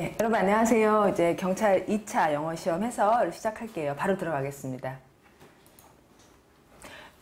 네, 여러분 안녕하세요. 이제 경찰 2차 영어 시험 해설 시작할게요. 바로 들어가겠습니다.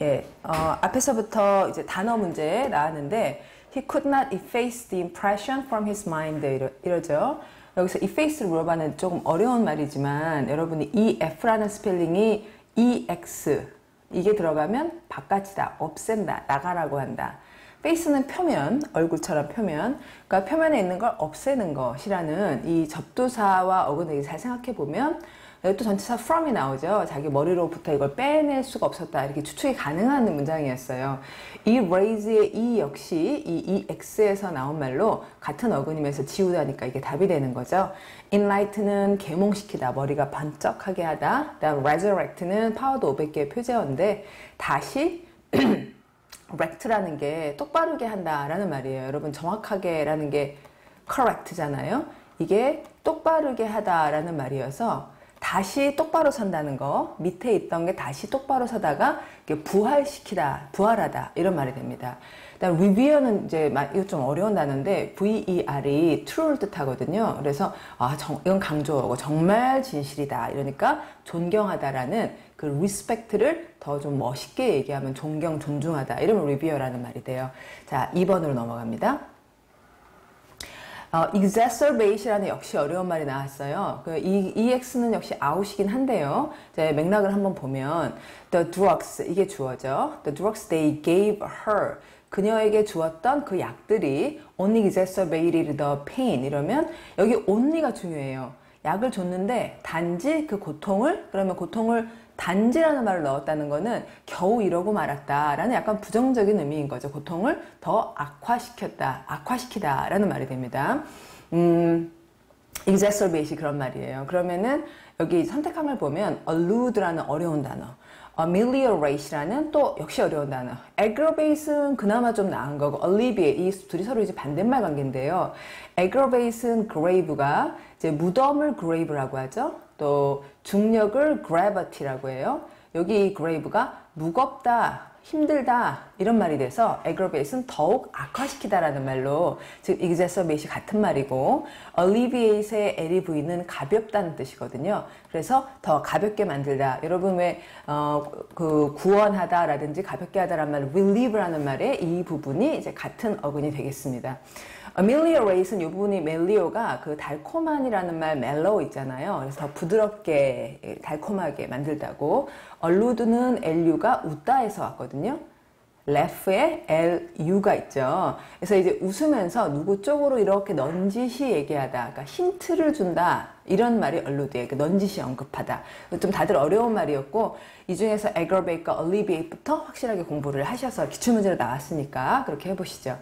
예, 어, 앞에서부터 이제 단어 문제 나왔는데 He could not efface the impression from his mind 이러, 이러죠. 여기서 efface를 물어봤는데 조금 어려운 말이지만 여러분이 ef라는 스펠링이 ex 이게 들어가면 바깥이다, 없앤다, 나가라고 한다. Face는 표면, 얼굴처럼 표면. 그러니까 표면에 있는 걸 없애는 것이라는 이 접두사와 어근을 잘 생각해 보면 또 전치사 from이 나오죠. 자기 머리로부터 이걸 빼낼 수가 없었다. 이렇게 추측이 가능한 문장이었어요. 이 raise의 이 역시 이 ex에서 나온 말로 같은 어근이면서 지우다니까 이게 답이 되는 거죠. enlight는 계몽시키다. 머리가 번쩍하게 하다. 그다음 resurrect는 파워도 500개의 표제어인데 다시 rect라는 게 똑바르게 한다라는 말이에요. 여러분 정확하게라는 게 correct잖아요. 이게 똑바르게 하다라는 말이어서 다시 똑바로 선다는 거 밑에 있던 게 다시 똑바로 서다가 부활시키다 부활하다 이런 말이 됩니다. 그다음 revere는 이제 이거 좀 어려운 단어인데 V-E-R이 true를 뜻하거든요. 그래서 아 정, 이건 강조하고 정말 진실이다 이러니까 존경하다라는 그 respect를 더 좀 멋있게 얘기하면 존경 존중하다 이러면 revere라는 말이 돼요. 자 2번으로 넘어갑니다. 어, exacerbate이라는 역시 어려운 말이 나왔어요. 그 이, ex는 역시 out이긴 한데요. 이제 맥락을 한번 보면 the drugs 이게 주어져. the drugs they gave her 그녀에게 주었던 그 약들이 only exacerbated the pain 이러면 여기 only가 중요해요. 약을 줬는데 단지 그 고통을 그러면 고통을 단지라는 말을 넣었다는 것은 겨우 이러고 말았다라는 약간 부정적인 의미인 거죠. 고통을 더 악화시켰다, 악화시키다 라는 말이 됩니다. 음, exacerbate이 그런 말이에요. 그러면은 여기 선택한 걸 보면 allude라는 어려운 단어, ameliorate라는 또 역시 어려운 단어, aggravate은 그나마 좀 나은 거고 alleviate 이 둘이 서로 이제 반대말 관계인데요. aggravate은 grave가 이제 무덤을 grave라고 하죠. 또 중력을 gravity라고 해요. 여기 grave가 무겁다, 힘들다 이런 말이 돼서 aggravate은 더욱 악화시키다라는 말로 즉 exacerbate이 같은 말이고 alleviate의 LEV는 가볍다는 뜻이거든요. 그래서 더 가볍게 만들다. 여러분 왜그 어, 구원하다라든지 가볍게 하다라는 말 relieve라는 말의 이 부분이 이제 같은 어근이 되겠습니다. Ameliorate은 이 부분이 멜리오가 그 달콤한이라는 말 멜로우 있잖아요. 그래서 더 부드럽게 달콤하게 만들다고 allude는 lu가 웃다에서 왔거든요. laugh에 lu가 있죠. 그래서 이제 웃으면서 누구 쪽으로 이렇게 넌지시 얘기하다, 그러니까 힌트를 준다 이런 말이 allude예요. 그 넌지시 언급하다. 좀 다들 어려운 말이었고 이 중에서 aggravate과 alleviate부터 확실하게 공부를 하셔서 기출문제로 나왔으니까 그렇게 해보시죠.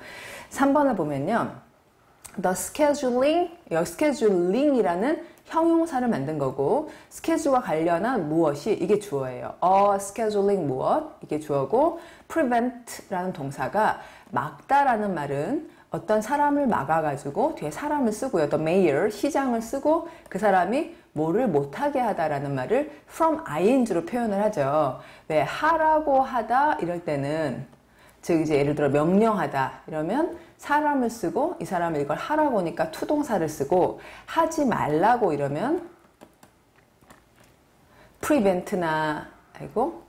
3번을 보면요. The scheduling, scheduling이라는 형용사를 만든 거고 스케줄과 관련한 무엇이 이게 주어예요. a scheduling 무엇 이게 주어고 prevent라는 동사가 막다라는 말은 어떤 사람을 막아가지고 뒤에 사람을 쓰고요. the mayor 시장을 쓰고 그 사람이 뭐를 못하게 하다라는 말을 from ing로 표현을 하죠. 왜 하라고 하다 이럴 때는 즉 이제 예를 들어 명령하다 이러면 사람을 쓰고 이 사람이 이걸 하라고 하니까 투동사를 쓰고 하지 말라고 이러면 prevent나 아이고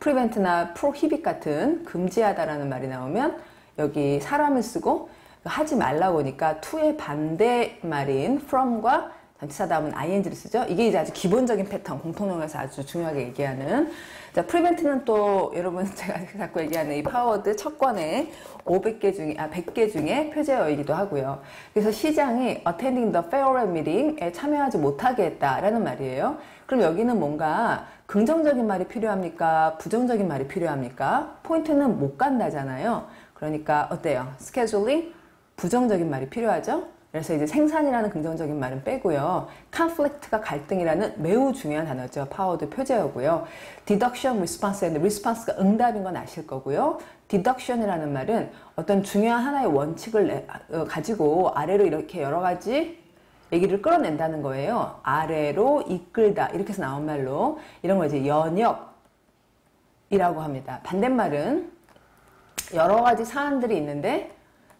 prevent나 prohibit 같은 금지하다라는 말이 나오면 여기 사람을 쓰고 하지 말라고 하니까 to의 반대 말인 from과 전치사 다음은 ing를 쓰죠. 이게 이제 아주 기본적인 패턴, 공통영어에서 아주 중요하게 얘기하는. 자, prevent는 또 여러분 제가 자꾸 얘기하는 이 파워드 첫 권에 500개 중에, 아, 100개 중에 표제어이기도 하고요. 그래서 시장이 attending the farewell meeting에 참여하지 못하게 했다라는 말이에요. 그럼 여기는 뭔가 긍정적인 말이 필요합니까? 부정적인 말이 필요합니까? 포인트는 못 간다잖아요. 그러니까 어때요? scheduling? 부정적인 말이 필요하죠? 그래서 이제 생산이라는 긍정적인 말은 빼고요. conflict가 갈등이라는 매우 중요한 단어죠. 파워드 표제어고요. deduction, response인데 response가 응답인 건 아실 거고요. deduction이라는 말은 어떤 중요한 하나의 원칙을 어, 가지고 아래로 이렇게 여러 가지 얘기를 끌어낸다는 거예요. 아래로 이끌다 이렇게 해서 나온 말로 이런 거 이제 연역이라고 합니다. 반대말은 여러 가지 사안들이 있는데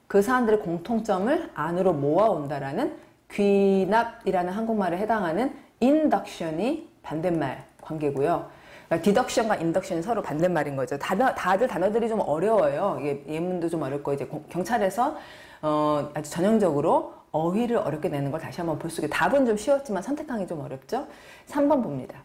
그 사람들의 공통점을 안으로 모아온다라는 귀납이라는 한국말에 해당하는 인덕션이 반대말 관계고요. 그러니까 디덕션과 인덕션이 서로 반대말인 거죠. 단어, 다들 단어들이 좀 어려워요. 이게 예문도 좀 어렵고 이제 경찰에서 어, 아주 전형적으로 어휘를 어렵게 내는 걸 다시 한번 볼 수 있게 답은 좀 쉬웠지만 선택하기 좀 어렵죠. 3번 봅니다.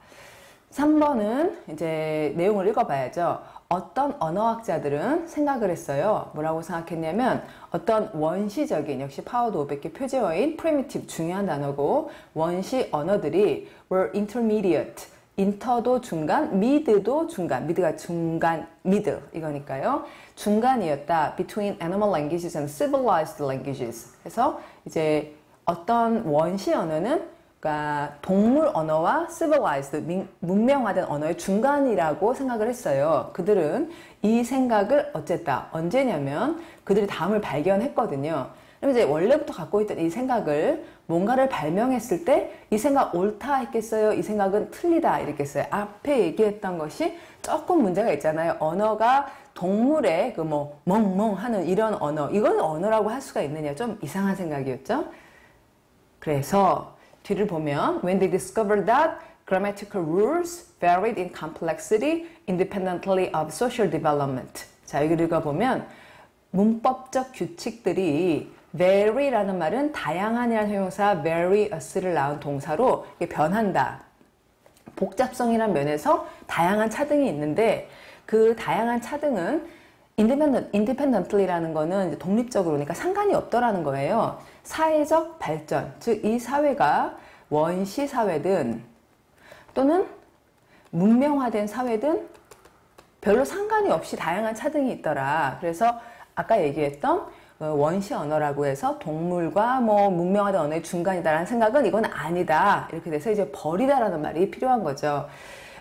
3번은 이제 내용을 읽어봐야죠. 어떤 언어학자들은 생각을 했어요. 뭐라고 생각했냐면 어떤 원시적인 역시 파워드 500개 표제어인 primitive 중요한 단어고 원시 언어들이 were intermediate 인터도 중간, mid도 중간, mid가 중간, mid 이거니까요. 중간이었다. between animal languages and civilized languages. 그래서 이제 어떤 원시 언어는 그러니까 동물 언어와 civilized, 문명화된 언어의 중간이라고 생각을 했어요. 그들은 이 생각을 어쨌다. 언제냐면 그들이 다음을 발견했거든요. 그럼 이제 원래부터 갖고 있던 이 생각을 뭔가를 발명했을 때 이 생각 옳다 했겠어요? 이 생각은 틀리다 이랬겠어요? 앞에 얘기했던 것이 조금 문제가 있잖아요. 언어가 동물의 그 뭐 멍멍 하는 이런 언어 이건 언어라고 할 수가 있느냐 좀 이상한 생각이었죠. 그래서 뒤를 보면 when they discovered that grammatical rules varied in complexity independently of social development. 자 여기 읽어보면 문법적 규칙들이 vary라는 말은 다양한이라는 형용사 various를 낳은 동사로 변한다. 복잡성이란 면에서 다양한 차등이 있는데 그 다양한 차등은 independently라는 거는 독립적으로 그러니까 상관이 없더라는 거예요. 사회적 발전, 즉 이 사회가 원시 사회든 또는 문명화된 사회든 별로 상관이 없이 다양한 차등이 있더라. 그래서 아까 얘기했던 어, 원시 언어라고 해서 동물과 뭐 문명화된 언어의 중간이다라는 생각은 이건 아니다. 이렇게 돼서 이제 버리다라는 말이 필요한 거죠.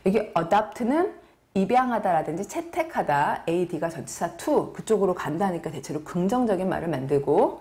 여기 adopt는 입양하다라든지 채택하다, ad가 전치사 to 그쪽으로 간다니까 대체로 긍정적인 말을 만들고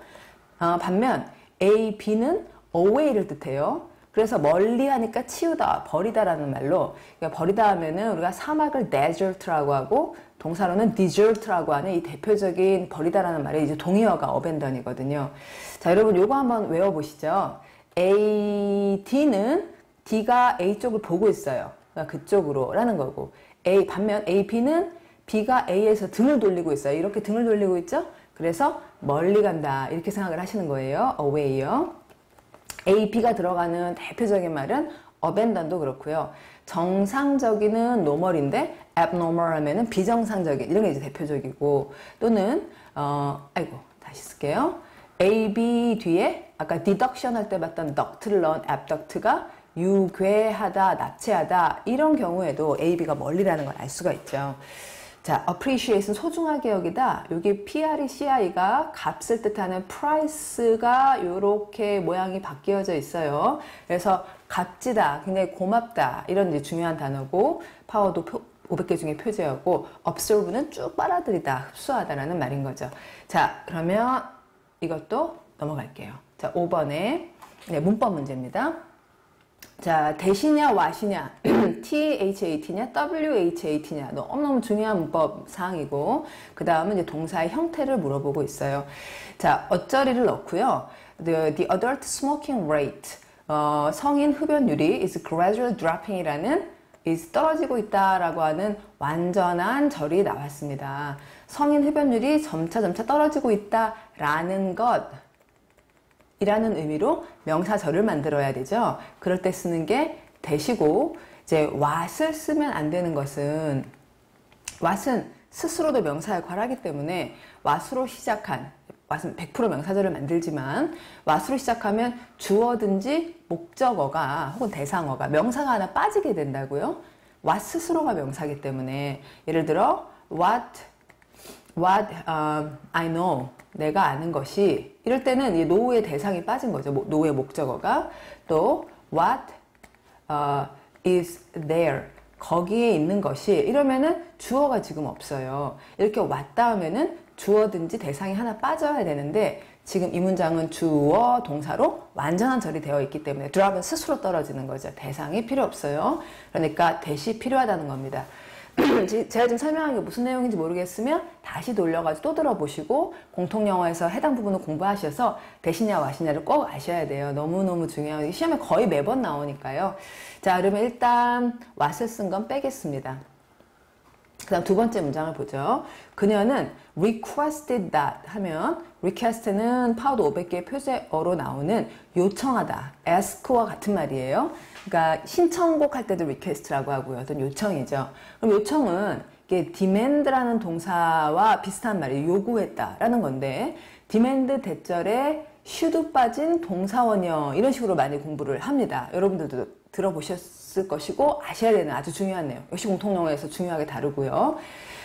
어, 반면 a, b는 away를 뜻해요. 그래서 멀리 하니까 치우다, 버리다라는 말로 그러니까 버리다 하면은 우리가 사막을 desert라고 하고 동사로는 desert라고 하는 이 대표적인 버리다라는 말이 이제 동의어가 어벤던이거든요. 자, 여러분 요거 한번 외워보시죠. A, D는 D가 A 쪽을 보고 있어요. 그러니까 그쪽으로 라는 거고 A 반면 A, B는 B가 A에서 등을 돌리고 있어요. 이렇게 등을 돌리고 있죠? 그래서 멀리 간다 이렇게 생각을 하시는 거예요. away요. A, B가 들어가는 대표적인 말은 어벤던도 그렇고요. 정상적인은 노멀인데 abnormal 하면은 비정상적인 이런 게 이제 대표적이고 또는 어 아이고 다시 쓸게요. A, B 뒤에 아까 deduction 할 때 봤던 duct를 넣은 abduct가 유괴하다, 납치하다 이런 경우에도 A, B가 멀리라는 걸 알 수가 있죠. 자, appreciate은 소중하게 여기다. 여기 PR이 CI가 값을 뜻하는 price가 이렇게 모양이 바뀌어져 있어요. 그래서 값지다, 굉장히 고맙다 이런 이제 중요한 단어고 파워도 500개 중에 표제였고 absorbe는 쭉 빨아들이다, 흡수하다라는 말인 거죠. 자, 그러면 이것도 넘어갈게요. 자, 5번에 네, 문법 문제입니다. 자, 대시냐, 와시냐, THAT냐, WHAT냐, 너무너무 중요한 문법 사항이고, 그 다음은 이제 동사의 형태를 물어보고 있어요. 자, 어쩌리를 넣고요. The, the adult smoking rate, 어, 성인 흡연율이 is gradually dropping이라는 is 떨어지고 있다라고 하는 완전한 절이 나왔습니다. 성인 흡연율이 점차 점차 떨어지고 있다라는 것 이라는 의미로 명사절을 만들어야 되죠. 그럴 때 쓰는 게 대시고 이제 what을 쓰면 안 되는 것은 what은 스스로도 명사 역할을 하기 때문에 what으로 시작한 what은 100% 명사절을 만들지만 what으로 시작하면 주어든지 목적어가 혹은 대상어가 명사가 하나 빠지게 된다고요. what 스스로가 명사기 때문에 예를 들어 what what um, I know 내가 아는 것이 이럴 때는 이 노의 대상이 빠진 거죠. 노의 목적어가 또 what uh, is there 거기에 있는 것이 이러면은 주어가 지금 없어요. 이렇게 왔다 하면은 주어든지 대상이 하나 빠져야 되는데 지금 이 문장은 주어 동사로 완전한 절이 되어 있기 때문에 드랍은 스스로 떨어지는 거죠. 대상이 필요 없어요. 그러니까 대시 필요하다는 겁니다. 제가 지금 설명한 게 무슨 내용인지 모르겠으면 다시 돌려가지고 또 들어보시고 공통 영어에서 해당 부분을 공부하셔서 that이냐 what이냐를 꼭 아셔야 돼요. 너무너무 중요해요. 시험에 거의 매번 나오니까요. 자, 그러면 일단 왓을 쓴 건 빼겠습니다. 그 다음 두 번째 문장을 보죠. 그녀는 requested that 하면 request는 파워드 500개의 표제어로 나오는 요청하다, ask와 같은 말이에요. 그러니까 신청곡 할 때도 request라고 하고요. 어떤 요청이죠. 그럼 요청은 이게 demand라는 동사와 비슷한 말이에요. 요구했다라는 건데 demand 대절에 should 빠진 동사원형 이런 식으로 많이 공부를 합니다. 여러분들도 들어보셨을 것이고 아셔야 되는 아주 중요한 내용. 역시 공통영어에서 중요하게 다루고요.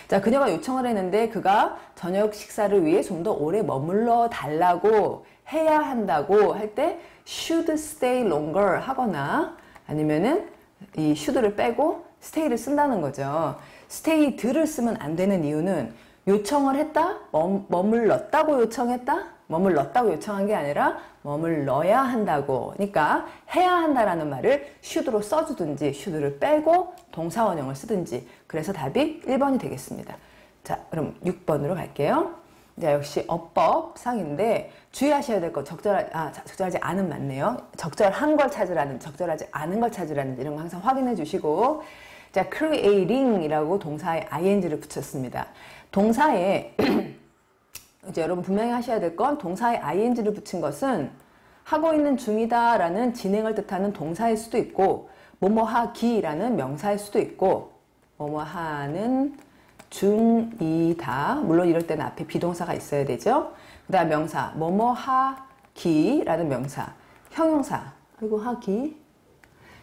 자, 그녀가 요청을 했는데 그가 저녁 식사를 위해 좀 더 오래 머물러 달라고 해야 한다고 할 때 should stay longer 하거나 아니면은 이 should를 빼고 stay를 쓴다는 거죠. stay 들을 쓰면 안 되는 이유는 요청을 했다? 머물렀다고 요청했다? 머물렀다고 요청한 게 아니라 머물러야 한다고. 그러니까 해야 한다라는 말을 should로 써주든지 should를 빼고 동사원형을 쓰든지. 그래서 답이 1번이 되겠습니다. 자, 그럼 6번으로 갈게요. 자, 역시 어법상인데 주의하셔야 될거 적절하, 아, 적절하지 않은 맞네요. 적절한 걸 찾으라는, 적절하지 않은 걸 찾으라는 이런 거 항상 확인해 주시고 자, creating이라고 동사에 ing를 붙였습니다. 동사에 이제 여러분 분명히 하셔야 될 건 동사에 ing를 붙인 것은 하고 있는 중이다 라는 진행을 뜻하는 동사일 수도 있고 뭐뭐 하기라는 명사일 수도 있고 뭐뭐 하는 중이다. 물론 이럴 때는 앞에 비동사가 있어야 되죠. 그 다음 명사 뭐뭐 하기라는 명사 형용사 그리고 하기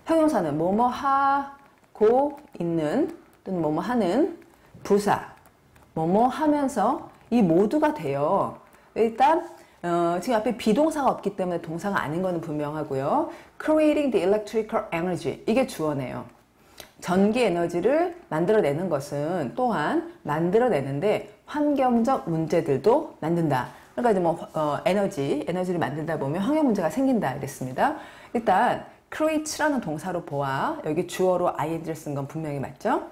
형용사는 뭐뭐 하고 있는 또는 뭐뭐 하는 부사 뭐뭐 하면서 이 모두가 돼요. 일단 어, 지금 앞에 비동사가 없기 때문에 동사가 아닌 것은 분명하고요. Creating the electrical energy 이게 주어네요. 전기 에너지를 만들어내는 것은 또한 만들어내는데 환경적 문제들도 만든다. 그러니까 이제 뭐 어, 에너지, 에너지를 만들다 보면 환경 문제가 생긴다 이랬습니다. 일단 create라는 동사로 보아 여기 주어로 ing를 쓴 건 분명히 맞죠?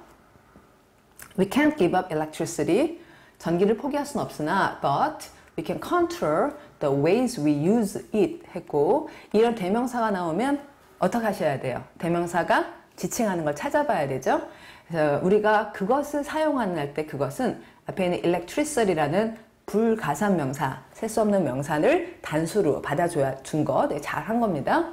We can't give up electricity. 전기를 포기할 수는 없으나 but we can control the ways we use it 했고 이런 대명사가 나오면 어떻게 하셔야 돼요? 대명사가 지칭하는 걸 찾아봐야 되죠. 그래서 우리가 그것을 사용하는 때 그것은 앞에 있는 electricity라는 불가산 명사, 셀 수 없는 명사를 단수로 받아줘야 준 것, 네, 잘한 겁니다.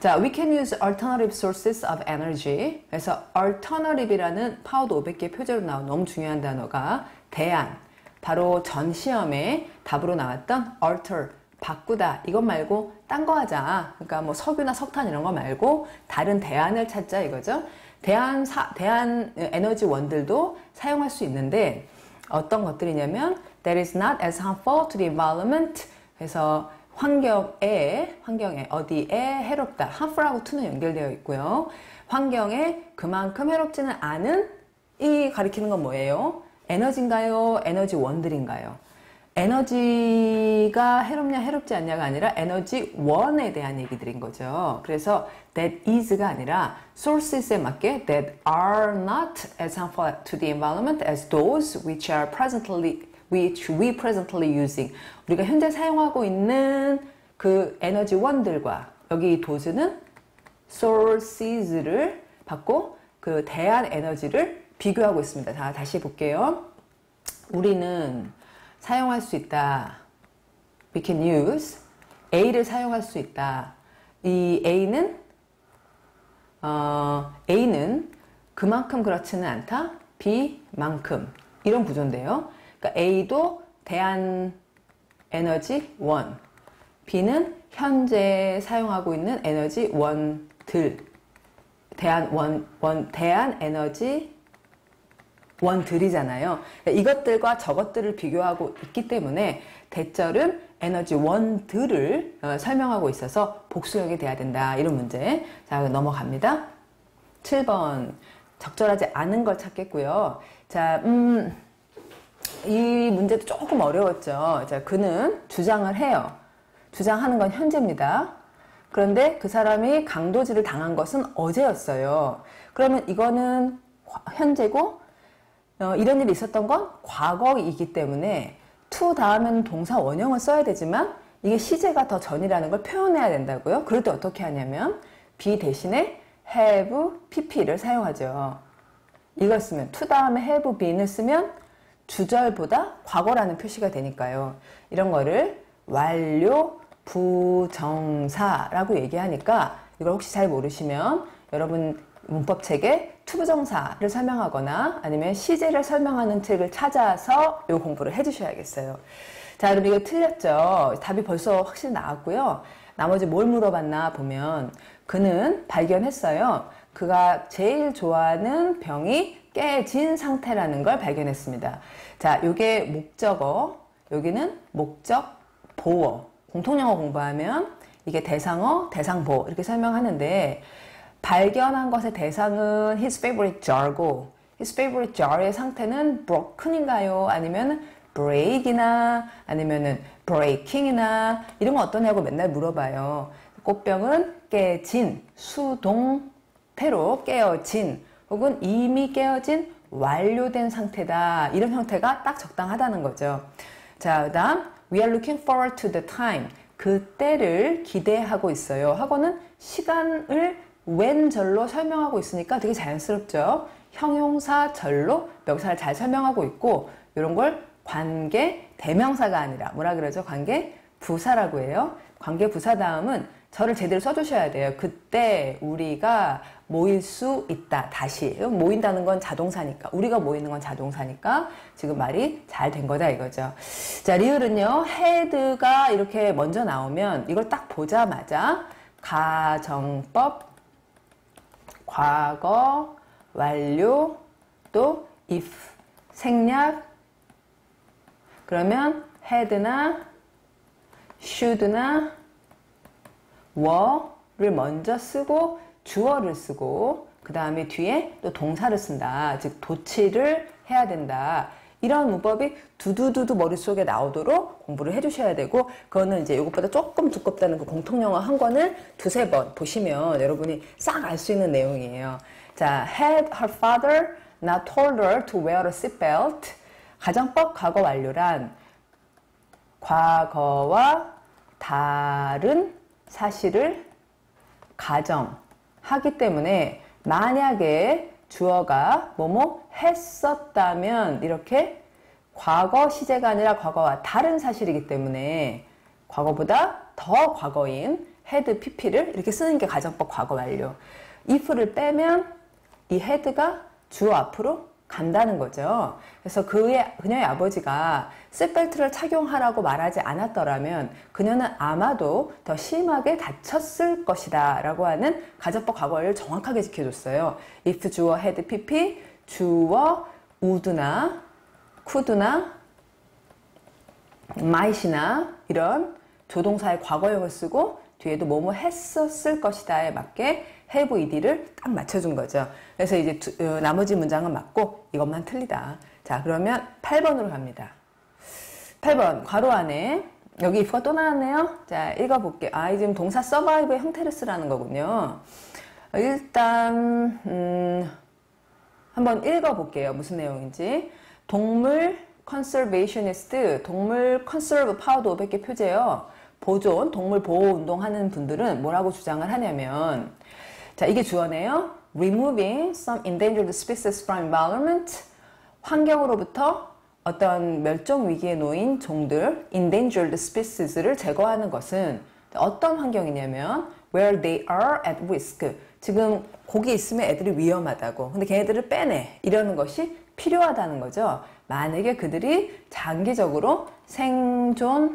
자, we can use alternative sources of energy. 그래서 alternative이라는 파워도 500개 표제로 나온 너무 중요한 단어가 대안. 바로 전 시험에 답으로 나왔던 alter, 바꾸다. 이것 말고 딴 거 하자. 그러니까 뭐 석유나 석탄 이런 거 말고 다른 대안을 찾자 이거죠. 대안 사, 대안 에너지 원들도 사용할 수 있는데 어떤 것들이냐면 that is not as harmful to the environment. 그래서 환경에 환경에 어디에 해롭다. harmful하고 to는 연결되어 있고요. 환경에 그만큼 해롭지는 않은 이 가리키는 건 뭐예요? 에너지인가요? 에너지 원들인가요? 에너지가 해롭냐 해롭지 않냐가 아니라 에너지 원에 대한 얘기들인 거죠. 그래서 that is가 아니라 sources에 맞게 that are not as harmful to the environment as those which are presently which we presently using. 우리가 현재 사용하고 있는 그 에너지 원들과 여기 도즈는 sources를 받고 그 대한 에너지를 비교하고 있습니다. 자, 다시 볼게요. 우리는 사용할 수 있다. We can use A를 사용할 수 있다. 이 A는 어, A는 그만큼 그렇지는 않다. B만큼 이런 구조인데요. 그러니까 A도 대한 에너지 원, B는 현재 사용하고 있는 에너지 원들, 대한 원, 원 대한 에너지 원들이잖아요. 그러니까 이것들과 저것들을 비교하고 있기 때문에 대절은 에너지 원들을 어, 설명하고 있어서 복수형이 돼야 된다. 이런 문제. 자, 넘어갑니다. 7번. 적절하지 않은 걸 찾겠고요. 자, 음, 이 문제도 조금 어려웠죠. 자, 그는 주장을 해요. 주장하는 건 현재입니다. 그런데 그 사람이 강도질을 당한 것은 어제였어요. 그러면 이거는 현재고 어, 이런 일이 있었던 건 과거이기 때문에 to 다음에는 동사 원형을 써야 되지만 이게 시제가 더 전이라는 걸 표현해야 된다고요. 그럴 때 어떻게 하냐면 be 대신에 have pp를 사용하죠. 이걸 쓰면 to 다음에 have been을 쓰면 주절보다 과거라는 표시가 되니까요. 이런 거를 완료 부정사라고 얘기하니까 이걸 혹시 잘 모르시면 여러분 문법 책에 to부정사를 설명하거나 아니면 시제를 설명하는 책을 찾아서 이 공부를 해주셔야겠어요. 자, 그럼 이거 틀렸죠? 답이 벌써 확실히 나왔고요. 나머지 뭘 물어봤나 보면 그는 발견했어요. 그가 제일 좋아하는 병이 깨진 상태라는 걸 발견했습니다. 자, 요게 목적어, 여기는 목적 보어. 공통영어 공부하면 이게 대상어, 대상보 이렇게 설명하는데 발견한 것의 대상은 his favorite jar고 his favorite jar의 상태는 broken인가요? 아니면 break이나 아니면은 breaking이나 이런 거 어떠냐고 맨날 물어봐요. 꽃병은 깨진, 수동태로 깨어진 혹은 이미 깨어진 완료된 상태다. 이런 형태가 딱 적당하다는 거죠. 자, 그 다음 We are looking forward to the time. 그때를 기대하고 있어요. 하고는 시간을 when절로 설명하고 있으니까 되게 자연스럽죠. 형용사 절로 명사를 잘 설명하고 있고 이런 걸 관계 대명사가 아니라 뭐라 그러죠? 관계 부사라고 해요. 관계 부사 다음은 저를 제대로 써주셔야 돼요. 그때 우리가 모일 수 있다. 다시. 모인다는 건 자동사니까. 우리가 모이는 건 자동사니까 지금 말이 잘 된 거다 이거죠. 자, 리을은요. 헤드가 이렇게 먼저 나오면 이걸 딱 보자마자 가정법, 과거, 완료, 또 if, 생략, 그러면 had나 should나 were를 먼저 쓰고 주어를 쓰고 그 다음에 뒤에 또 동사를 쓴다. 즉 도치를 해야 된다. 이런 문법이 두두두두 머릿속에 나오도록 공부를 해주셔야 되고 그거는 이제 이것보다 조금 두껍다는 그 공통영어 한 권을 두세 번 보시면 여러분이 싹 알 수 있는 내용이에요. 자, had her father not told her to wear a seatbelt. 가정법 과거 완료란 과거와 다른 사실을 가정하기 때문에 만약에 주어가 뭐뭐 했었다면 이렇게 과거 시제가 아니라 과거와 다른 사실이기 때문에 과거보다 더 과거인 had pp를 이렇게 쓰는 게 가정법 과거 완료. if를 빼면 이 head가 주어 앞으로 간다는 거죠. 그래서 그의, 그녀의 아버지가 셋벨트를 착용하라고 말하지 않았더라면 그녀는 아마도 더 심하게 다쳤을 것이다 라고 하는 가정법 과거를 정확하게 지켜줬어요. if 주어 had pp, 주어 would나 could나 might이나 이런 조동사의 과거형을 쓰고 뒤에도 뭐뭐 했었을 것이다에 맞게 have ed를 딱 맞춰준 거죠. 그래서 이제 두, 어, 나머지 문장은 맞고 이것만 틀리다. 자, 그러면 8번으로 갑니다. 8번, 괄호 안에 여기 if가 또 나왔네요. 자, 읽어볼게요. 아, 지금 동사 survive의 형태를 쓰라는 거군요. 일단, 음, 한번 읽어볼게요. 무슨 내용인지. 동물 conservationist, 동물 conserve 파워드 500개 표제어. 보존, 동물 보호 운동하는 분들은 뭐라고 주장을 하냐면 자, 이게 주어네요. Removing some endangered species from environment. 환경으로부터 어떤 멸종 위기에 놓인 종들, endangered species를 제거하는 것은 어떤 환경이냐면 where they are at risk. 지금 거기 있으면 애들이 위험하다고. 근데 걔네들을 빼내. 이러는 것이 필요하다는 거죠. 만약에 그들이 장기적으로 생존하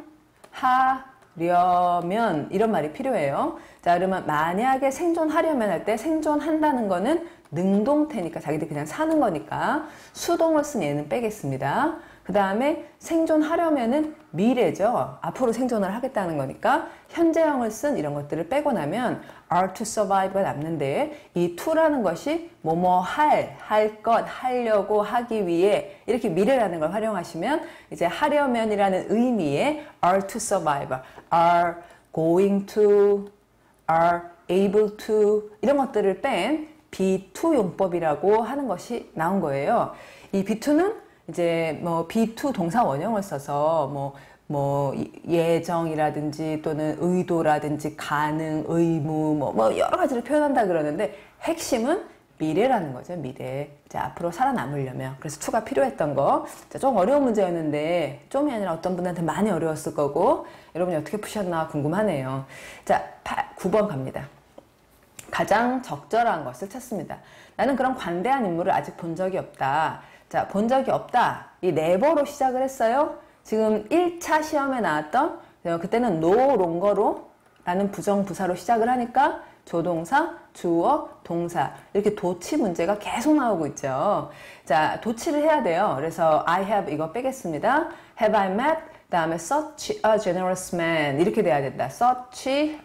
려면 이런 말이 필요해요. 자, 그러면 만약에 생존하려면 할 때 생존한다는 거는 능동태니까 자기들 그냥 사는 거니까 수동을 쓴 얘는 빼겠습니다. 그 다음에 생존하려면은 미래죠. 앞으로 생존을 하겠다는 거니까 현재형을 쓴 이런 것들을 빼고 나면 are to survive가 남는데 이 to라는 것이 뭐뭐 할, 할 것, 하려고 하기 위해 이렇게 미래라는 걸 활용하시면 이제 하려면이라는 의미의 are to survive, are going to, are able to 이런 것들을 뺀 be to 용법이라고 하는 것이 나온 거예요. 이 B2는 이제 뭐 B2 동사 원형을 써서 뭐, 뭐 예정이라든지 또는 의도라든지 가능, 의무 뭐, 뭐 여러 가지를 표현한다 그러는데 핵심은 미래라는 거죠, 미래. 자, 앞으로 살아남으려면. 그래서 투가 필요했던 거. 자, 좀 어려운 문제였는데, 좀이 아니라 어떤 분한테 많이 어려웠을 거고, 여러분이 어떻게 푸셨나 궁금하네요. 자, 8, 9번 갑니다. 가장 적절한 것을 찾습니다. 나는 그런 관대한 인물을 아직 본 적이 없다. 자, 본 적이 없다. 이 네버로 시작을 했어요. 지금 1차 시험에 나왔던, 어, 그때는 no longer로 라는 부정부사로 시작을 하니까 조동사, 주어, 동사 이렇게 도치 문제가 계속 나오고 있죠. 자, 도치를 해야 돼요. 그래서 I have 이거 빼겠습니다. Have I met? 다음에 such a generous man 이렇게 돼야 된다. such a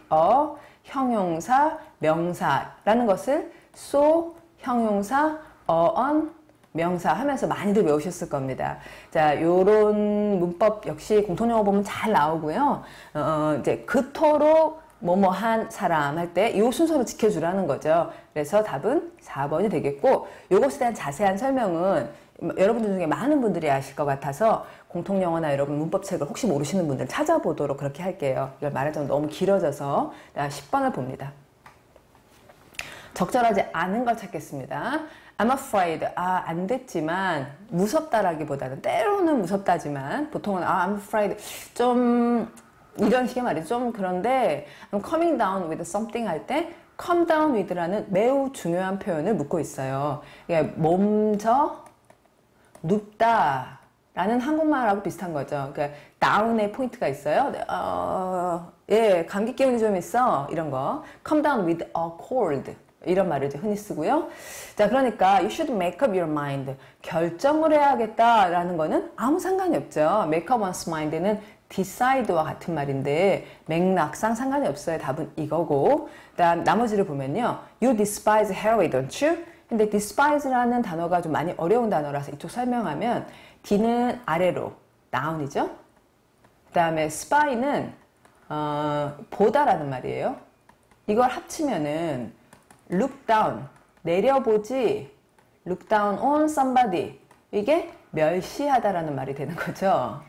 형용사, 명사라는 것을 so 형용사, 어언 명사 하면서 많이들 외우셨을 겁니다. 자, 요런 문법 역시 공통영어 보면 잘 나오고요. 어, 이제 그토록 뭐뭐한 사람 할 때 이 순서로 지켜주라는 거죠. 그래서 답은 4번이 되겠고 요것에 대한 자세한 설명은 여러분들 중에 많은 분들이 아실 것 같아서 공통영어나 여러분 문법책을 혹시 모르시는 분들 찾아보도록 그렇게 할게요. 이걸 말하자면 너무 길어져서 10번을 봅니다. 적절하지 않은 걸 찾겠습니다. I'm afraid. 아, 안 됐지만, 무섭다라기보다는, 때로는 무섭다지만, 보통은, 아, I'm afraid. 좀, 이런 식의 말이 좀 그런데, coming down with something 할 때, come down with라는 매우 중요한 표현을 묻고 있어요. 이게 몸져 눕다. 라는 한국말하고 비슷한 거죠. 그러니까 down의 포인트가 있어요. 어, 예, 감기 기운이 좀 있어. 이런 거. come down with a cold. 이런 말을 이제 흔히 쓰고요. 자, 그러니까 you should make up your mind. 결정을 해야겠다라는 거는 아무 상관이 없죠. make up one's mind는 decide와 같은 말인데 맥락상 상관이 없어요. 답은 이거고. 그다음 나머지를 보면요. You despise Harry, don't you? 근데 despise라는 단어가 좀 많이 어려운 단어라서 이쪽 설명하면 D는 아래로 down이죠. 그다음에 spy는 어, 보다라는 말이에요. 이걸 합치면은 look down 내려보지 look down on somebody 이게 멸시하다라는 말이 되는 거죠.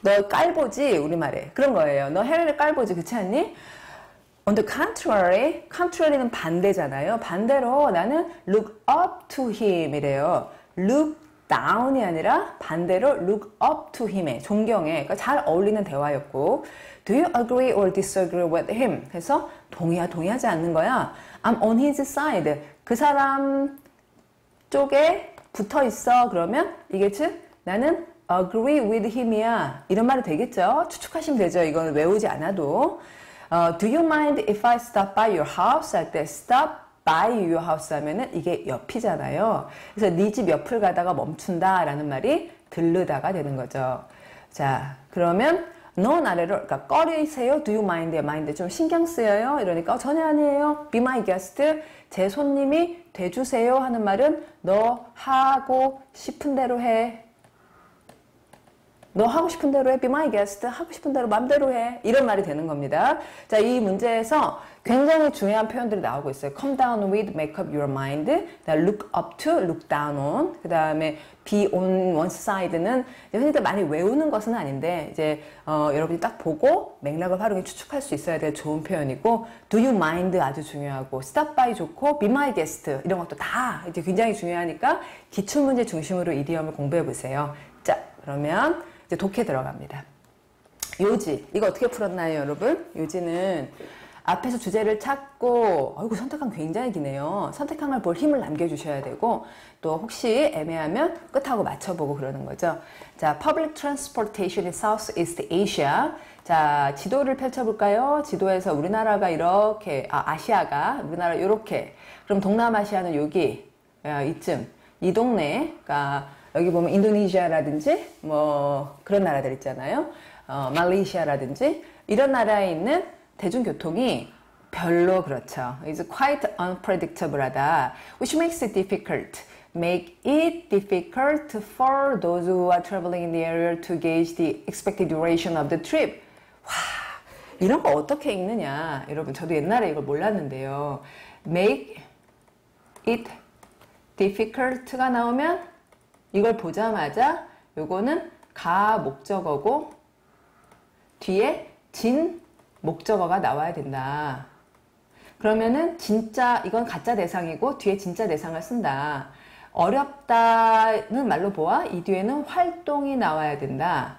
너 깔보지 우리말에 그런 거예요. 너 해를 깔보지 그렇지 않니? On the contrary, contrary는 반대잖아요. 반대로 나는 look up to him 이래요. look down이 아니라 반대로 look up to him의 존경에 그러니까 잘 어울리는 대화였고 Do you agree or disagree with him? 해서 동의야 동의하지 않는 거야. I'm on his side. 그 사람 쪽에 붙어 있어. 그러면 이게 즉 나는 agree with him이야. 이런 말이 되겠죠? 추측하시면 되죠. 이건 외우지 않아도. 어, do you mind if I stop by your house? 할 때 stop by your house 하면은 이게 옆이잖아요. 그래서 네 집 옆을 가다가 멈춘다라는 말이 들르다가 되는 거죠. 자, 그러면 넌 아래로 그러니까 꺼리세요. Do you mind? mind 좀 신경 쓰여요. 이러니까 어, 전혀 아니에요. Be my guest. 제 손님이 돼주세요 하는 말은 너 하고 싶은 대로 해. 너 하고 싶은 대로 해. Be my guest. 하고 싶은 대로 맘대로 해. 이런 말이 되는 겁니다. 자, 이 문제에서 굉장히 중요한 표현들이 나오고 있어요. Come down with, make up your mind. look up to, look down on. 그 다음에 be on one side는 흔히들 많이 외우는 것은 아닌데 이제 어, 여러분이 딱 보고 맥락을 활용해 추측할 수 있어야 될 좋은 표현이고 do you mind 아주 중요하고 stop by 좋고 be my guest 이런 것도 다 이제 굉장히 중요하니까 기출문제 중심으로 이디엄을 공부해 보세요. 자, 그러면 이제 독해 들어갑니다. 요지. 이거 어떻게 풀었나요, 여러분? 요지는 앞에서 주제를 찾고, 어이구, 선택한 굉장히 기네요. 선택한 걸 볼 힘을 남겨주셔야 되고, 또 혹시 애매하면 끝하고 맞춰보고 그러는 거죠. 자, Public Transportation in Southeast Asia. 자, 지도를 펼쳐볼까요? 지도에서 우리나라가 이렇게, 아, 아시아가, 우리나라 이렇게. 그럼 동남아시아는 여기, 이쯤, 이 동네, 그러니까 여기 보면 인도네시아라든지 뭐 그런 나라들 있잖아요. 어, 말레이시아라든지 이런 나라에 있는 대중교통이 별로 그렇죠. It's quite unpredictable하다. Which makes it difficult. Make it difficult for those who are traveling in the area to gauge the expected duration of the trip. 와, 이런 거 어떻게 읽느냐. 여러분, 저도 옛날에 이걸 몰랐는데요. Make it difficult가 나오면 이걸 보자마자 요거는 가 목적어고 뒤에 진 목적어가 나와야 된다. 그러면은 진짜 이건 가짜 대상이고 뒤에 진짜 대상을 쓴다. 어렵다는 말로 보아 이 뒤에는 활동이 나와야 된다.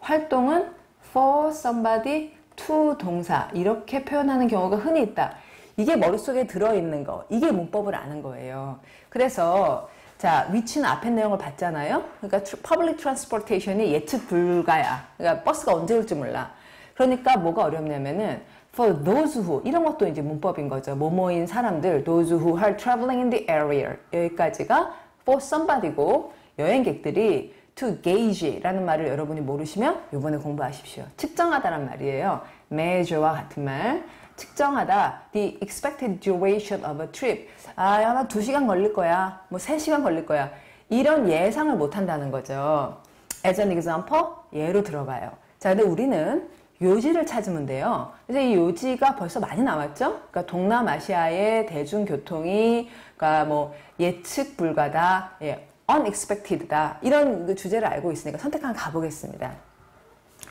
활동은 for somebody to 동사 이렇게 표현하는 경우가 흔히 있다. 이게 머릿속에 들어있는 거. 이게 문법을 아는 거예요. 그래서 자, 위치는 앞에 내용을 봤잖아요. 그러니까 public transportation이 예측 불가야. 그러니까 버스가 언제 올지 몰라. 그러니까 뭐가 어렵냐면은 for those who 이런 것도 이제 문법인 거죠. 뭐뭐인 사람들 those who are traveling in the area 여기까지가 for somebody고 여행객들이 to gauge라는 말을 여러분이 모르시면 이번에 공부하십시오. 측정하다란 말이에요. measure와 같은 말. 측정하다. The expected duration of a trip. 아, 아마 2시간 걸릴 거야. 뭐 3시간 걸릴 거야. 이런 예상을 못 한다는 거죠. As an example, 예로 들어가요. 자, 근데 우리는 요지를 찾으면 돼요. 그래서 이 요지가 벌써 많이 나왔죠? 그러니까 동남아시아의 대중교통이, 그러니까 뭐 예측 불가다, 예, unexpected다. 이런 그 주제를 알고 있으니까 선택 한번 가보겠습니다.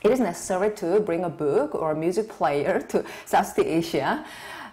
It is necessary to bring a book or music player to Southeast Asia.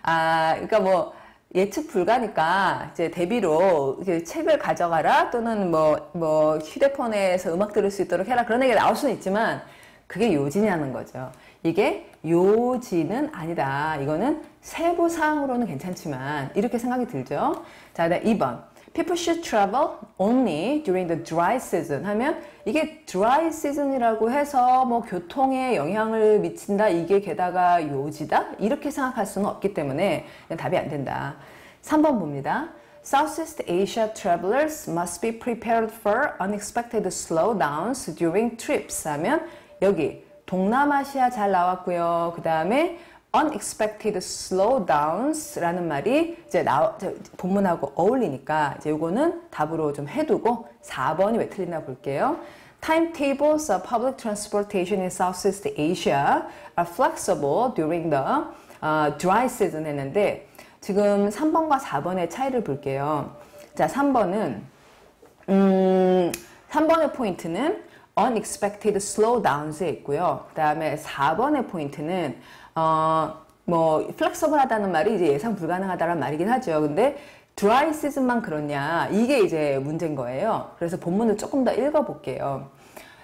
아, 그러니까 뭐 예측 불가니까 이제 대비로 책을 가져가라 또는 뭐, 뭐 휴대폰에서 음악 들을 수 있도록 해라 그런 얘기가 나올 수는 있지만 그게 요지냐는 거죠. 이게 요지는 아니다. 이거는 세부 사항으로는 괜찮지만 이렇게 생각이 들죠. 자, 2번. People should travel only during the dry season 하면 이게 dry season이라고 해서 뭐 교통에 영향을 미친다 이게 게다가 요지다 이렇게 생각할 수는 없기 때문에 답이 안 된다. 3번 봅니다. Southeast Asia travelers must be prepared for unexpected slowdowns during trips 하면 여기 동남아시아 잘 나왔고요. 그 다음에 unexpected slowdowns라는 말이 이제 나 본문하고 어울리니까 이제 요거는 답으로 좀 해두고 4번이 왜 틀리나 볼게요. Timetables of public transportation in Southeast Asia are flexible during the uh, dry season 했는데 지금 3번과 4번의 차이를 볼게요. 자, 3번은 음, 3번의 포인트는 unexpected slowdowns에 있고요. 그 다음에 4번의 포인트는 어, 뭐 플렉서블하다는 말이 이제 예상 불가능하다는 말이긴 하죠. 근데 드라이 시즌만 그렇냐 이게 이제 문제인 거예요. 그래서 본문을 조금 더 읽어볼게요.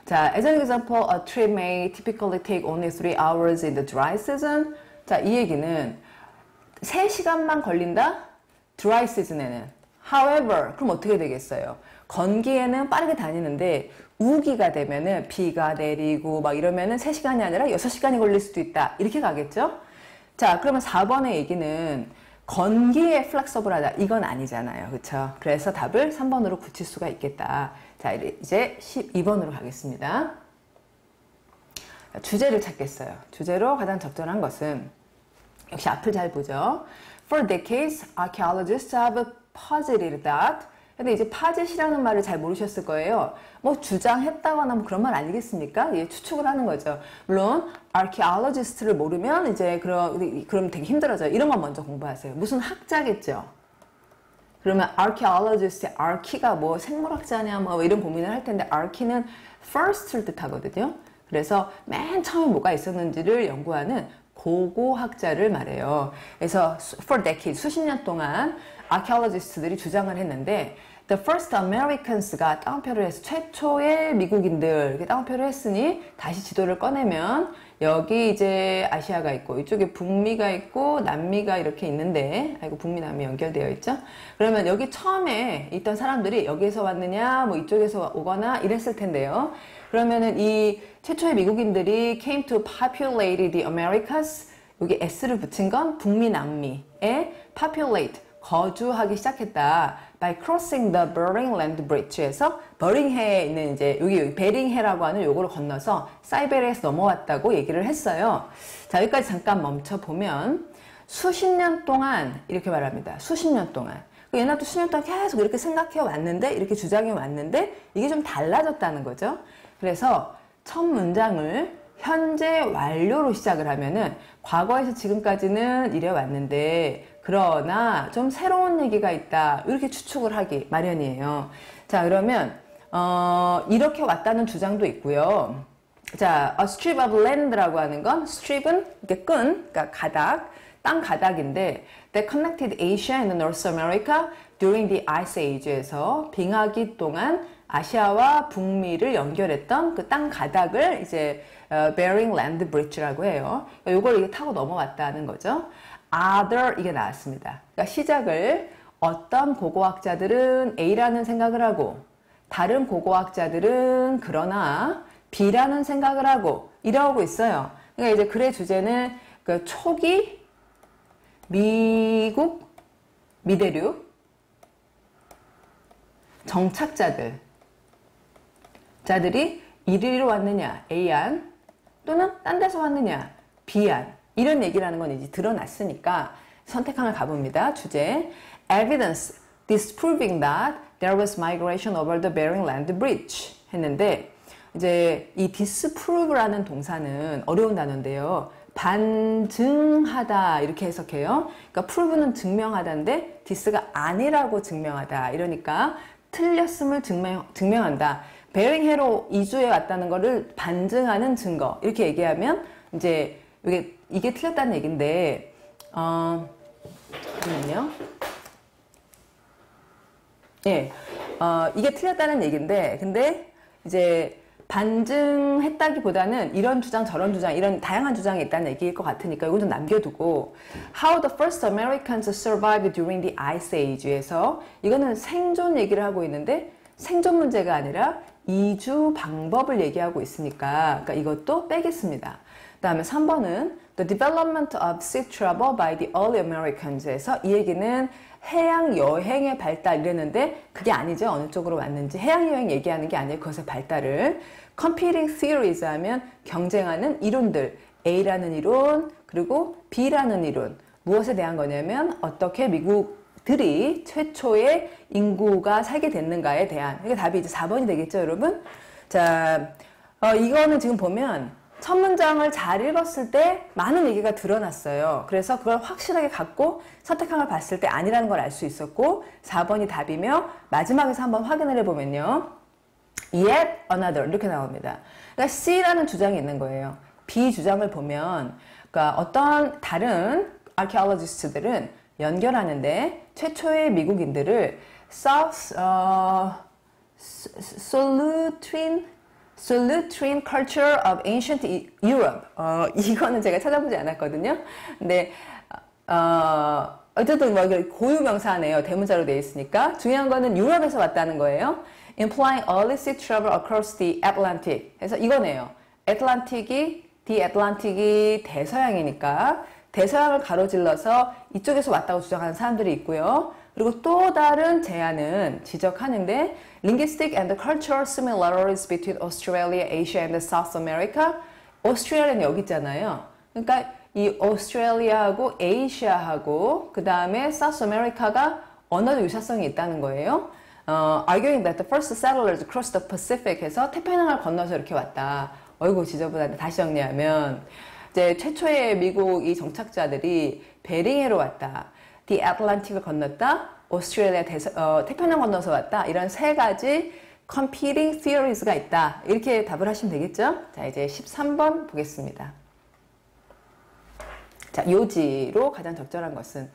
자, as an example, a trip may typically take only 3 hours in the dry season. 자, 이 얘기는 3시간만 걸린다? 드라이 시즌에는. However, 그럼 어떻게 되겠어요? 건기에는 빠르게 다니는데 우기가 되면은 비가 내리고 막 이러면은 3시간이 아니라 6시간이 걸릴 수도 있다. 이렇게 가겠죠? 자, 그러면 4번의 얘기는 건기에 플렉서블하다. 이건 아니잖아요. 그쵸? 그래서 답을 3번으로 붙일 수가 있겠다. 자, 이제 12번으로 가겠습니다. 주제를 찾겠어요. 주제로 가장 적절한 것은 역시 앞을 잘 보죠. For decades, archaeologists have posited that 근데 이제 파짓이라는 말을 잘 모르셨을 거예요. 뭐 주장했다거나 뭐 그런 말 아니겠습니까? 예, 추측을 하는 거죠. 물론 archaeologist를 모르면 이제 그럼 그럼 되게 힘들어져요. 이런 건 먼저 공부하세요. 무슨 학자겠죠. 그러면 archaeologist의 archae가 뭐 생물학자냐 뭐 이런 고민을 할 텐데 archae는 first를 뜻하거든요. 그래서 맨 처음에 뭐가 있었는지를 연구하는 고고학자를 말해요. 그래서 for decades 수십 년 동안 archaeologist들이 주장을 했는데 The first Americans가 따옴표를 해서 최초의 미국인들 따옴표를 했으니 다시 지도를 꺼내면 여기 이제 아시아가 있고 이쪽에 북미가 있고 남미가 이렇게 있는데 아이고 북미 남미 연결되어 있죠 그러면 여기 처음에 있던 사람들이 여기에서 왔느냐 뭐 이쪽에서 오거나 이랬을 텐데요 그러면은 이 최초의 미국인들이 came to populate the Americas 여기 s를 붙인 건 북미 남미에 populate 거주하기 시작했다. By crossing the Bering Land Bridge에서 버링해에 있는 이제 여기 베링해라고 하는 요거를 건너서 사이베리아에서 넘어왔다고 얘기를 했어요. 자 여기까지 잠깐 멈춰 보면 수십 년 동안 이렇게 말합니다. 수십 년 동안 옛날부터 수십 년 동안 계속 이렇게 생각해 왔는데 이렇게 주장해 왔는데 이게 좀 달라졌다는 거죠. 그래서 첫 문장을 현재 완료로 시작을 하면은 과거에서 지금까지는 이래 왔는데 그러나 좀 새로운 얘기가 있다. 이렇게 추측을 하기 마련이에요. 자, 그러면 어, 이렇게 왔다는 주장도 있고요. 자, a strip of land라고 하는 건 strip은 이렇게 끈, 그러니까 가닥, 땅 가닥인데 that connected Asia and North America during the Ice Age에서 빙하기 동안 아시아와 북미를 연결했던 그 땅 가닥을 이제 어, Bering Land Bridge라고 해요. 이걸 이게 타고 넘어왔다는 거죠. Other 이게 나왔습니다. 그러니까 시작을 어떤 고고학자들은 A라는 생각을 하고 다른 고고학자들은 그러나 B라는 생각을 하고 이러고 있어요. 그러니까 이제 글의 주제는 그 초기 미국 미대륙 정착자들 자들이 이리로 왔느냐 A안 또는 딴 데서 왔느냐 B안 이런 얘기라는 건 이제 드러났으니까 선택항을 가봅니다. 주제 Evidence disproving that there was migration over the Bering Land Bridge 했는데 이제 이 disprove라는 동사는 어려운 단어인데요. 반증하다 이렇게 해석해요. 그러니까 prove는 증명하다인데 dis가 아니라고 증명하다 이러니까 틀렸음을 증명, 증명한다. 베링해로 이주해 왔다는 거를 반증하는 증거 이렇게 얘기하면 이제 이게 이게 틀렸다는 얘긴데 어 잠깐만요. 예, 어, 이게 틀렸다는 얘긴데 근데 이제 반증했다기보다는 이런 주장 저런 주장 이런 다양한 주장이 있다는 얘기일 것 같으니까 이건 좀 남겨두고 How the first Americans survived during the Ice Age에서 이거는 생존 얘기를 하고 있는데 생존 문제가 아니라 이주 방법을 얘기하고 있으니까 그러니까 이것도 빼겠습니다. 그 다음에 3번은 The development of sea travel by the early Americans에서 이 얘기는 해양 여행의 발달 이랬는데 그게 아니죠. 어느 쪽으로 왔는지. 해양 여행 얘기하는 게 아니에요. 그것의 발달을. Competing theories 하면 경쟁하는 이론들. A라는 이론 그리고 B라는 이론. 무엇에 대한 거냐면 어떻게 미국들이 최초의 인구가 살게 됐는가에 대한. 이게 답이 이제 4번이 되겠죠 여러분? 자 어, 이거는 지금 보면 첫 문장을 잘 읽었을 때 많은 얘기가 드러났어요. 그래서 그걸 확실하게 갖고 선택항을 봤을 때 아니라는 걸 알 수 있었고 4번이 답이며 마지막에서 한번 확인을 해보면요. yet another 이렇게 나옵니다. 그러니까 C라는 주장이 있는 거예요. B 주장을 보면 그러니까 어떤 다른 아키올로지스트들은 연결하는데 최초의 미국인들을 South 어, Solutrin Solutrin Culture of Ancient Europe. 어, 이거는 제가 찾아보지 않았거든요. 근데 어, 어쨌든 뭐 고유 명사네요. 대문자로 되어 있으니까 중요한 거는 유럽에서 왔다는 거예요. Implying early sea travel across the Atlantic. 그래서 이거네요. 애틀란틱이 Atlantic이 대서양이니까 대서양을 가로질러서 이쪽에서 왔다고 주장하는 사람들이 있고요. 그리고 또 다른 제안은 지적하는데 linguistic and cultural similarities between Australia, Asia and South America. 오스트레일리아는 여기 있잖아요. 그러니까 이 오스트레일리아하고 에이시아하고 그 다음에 사우스 아메리카가 언어적 유사성이 있다는 거예요. 어, arguing that the first settlers across the Pacific 해서 태평양을 건너서 이렇게 왔다. 어이구 지저분한데 다시 정리하면 이제 최초의 미국 이 정착자들이 베링해로 왔다. The Atlantic을 건넜다. 오스트레일리아 대서, 어, 태평양 건너서 왔다. 이런 세 가지 competing theories가 있다. 이렇게 답을 하시면 되겠죠? 자, 이제 13번 보겠습니다. 자, 요지로 가장 적절한 것은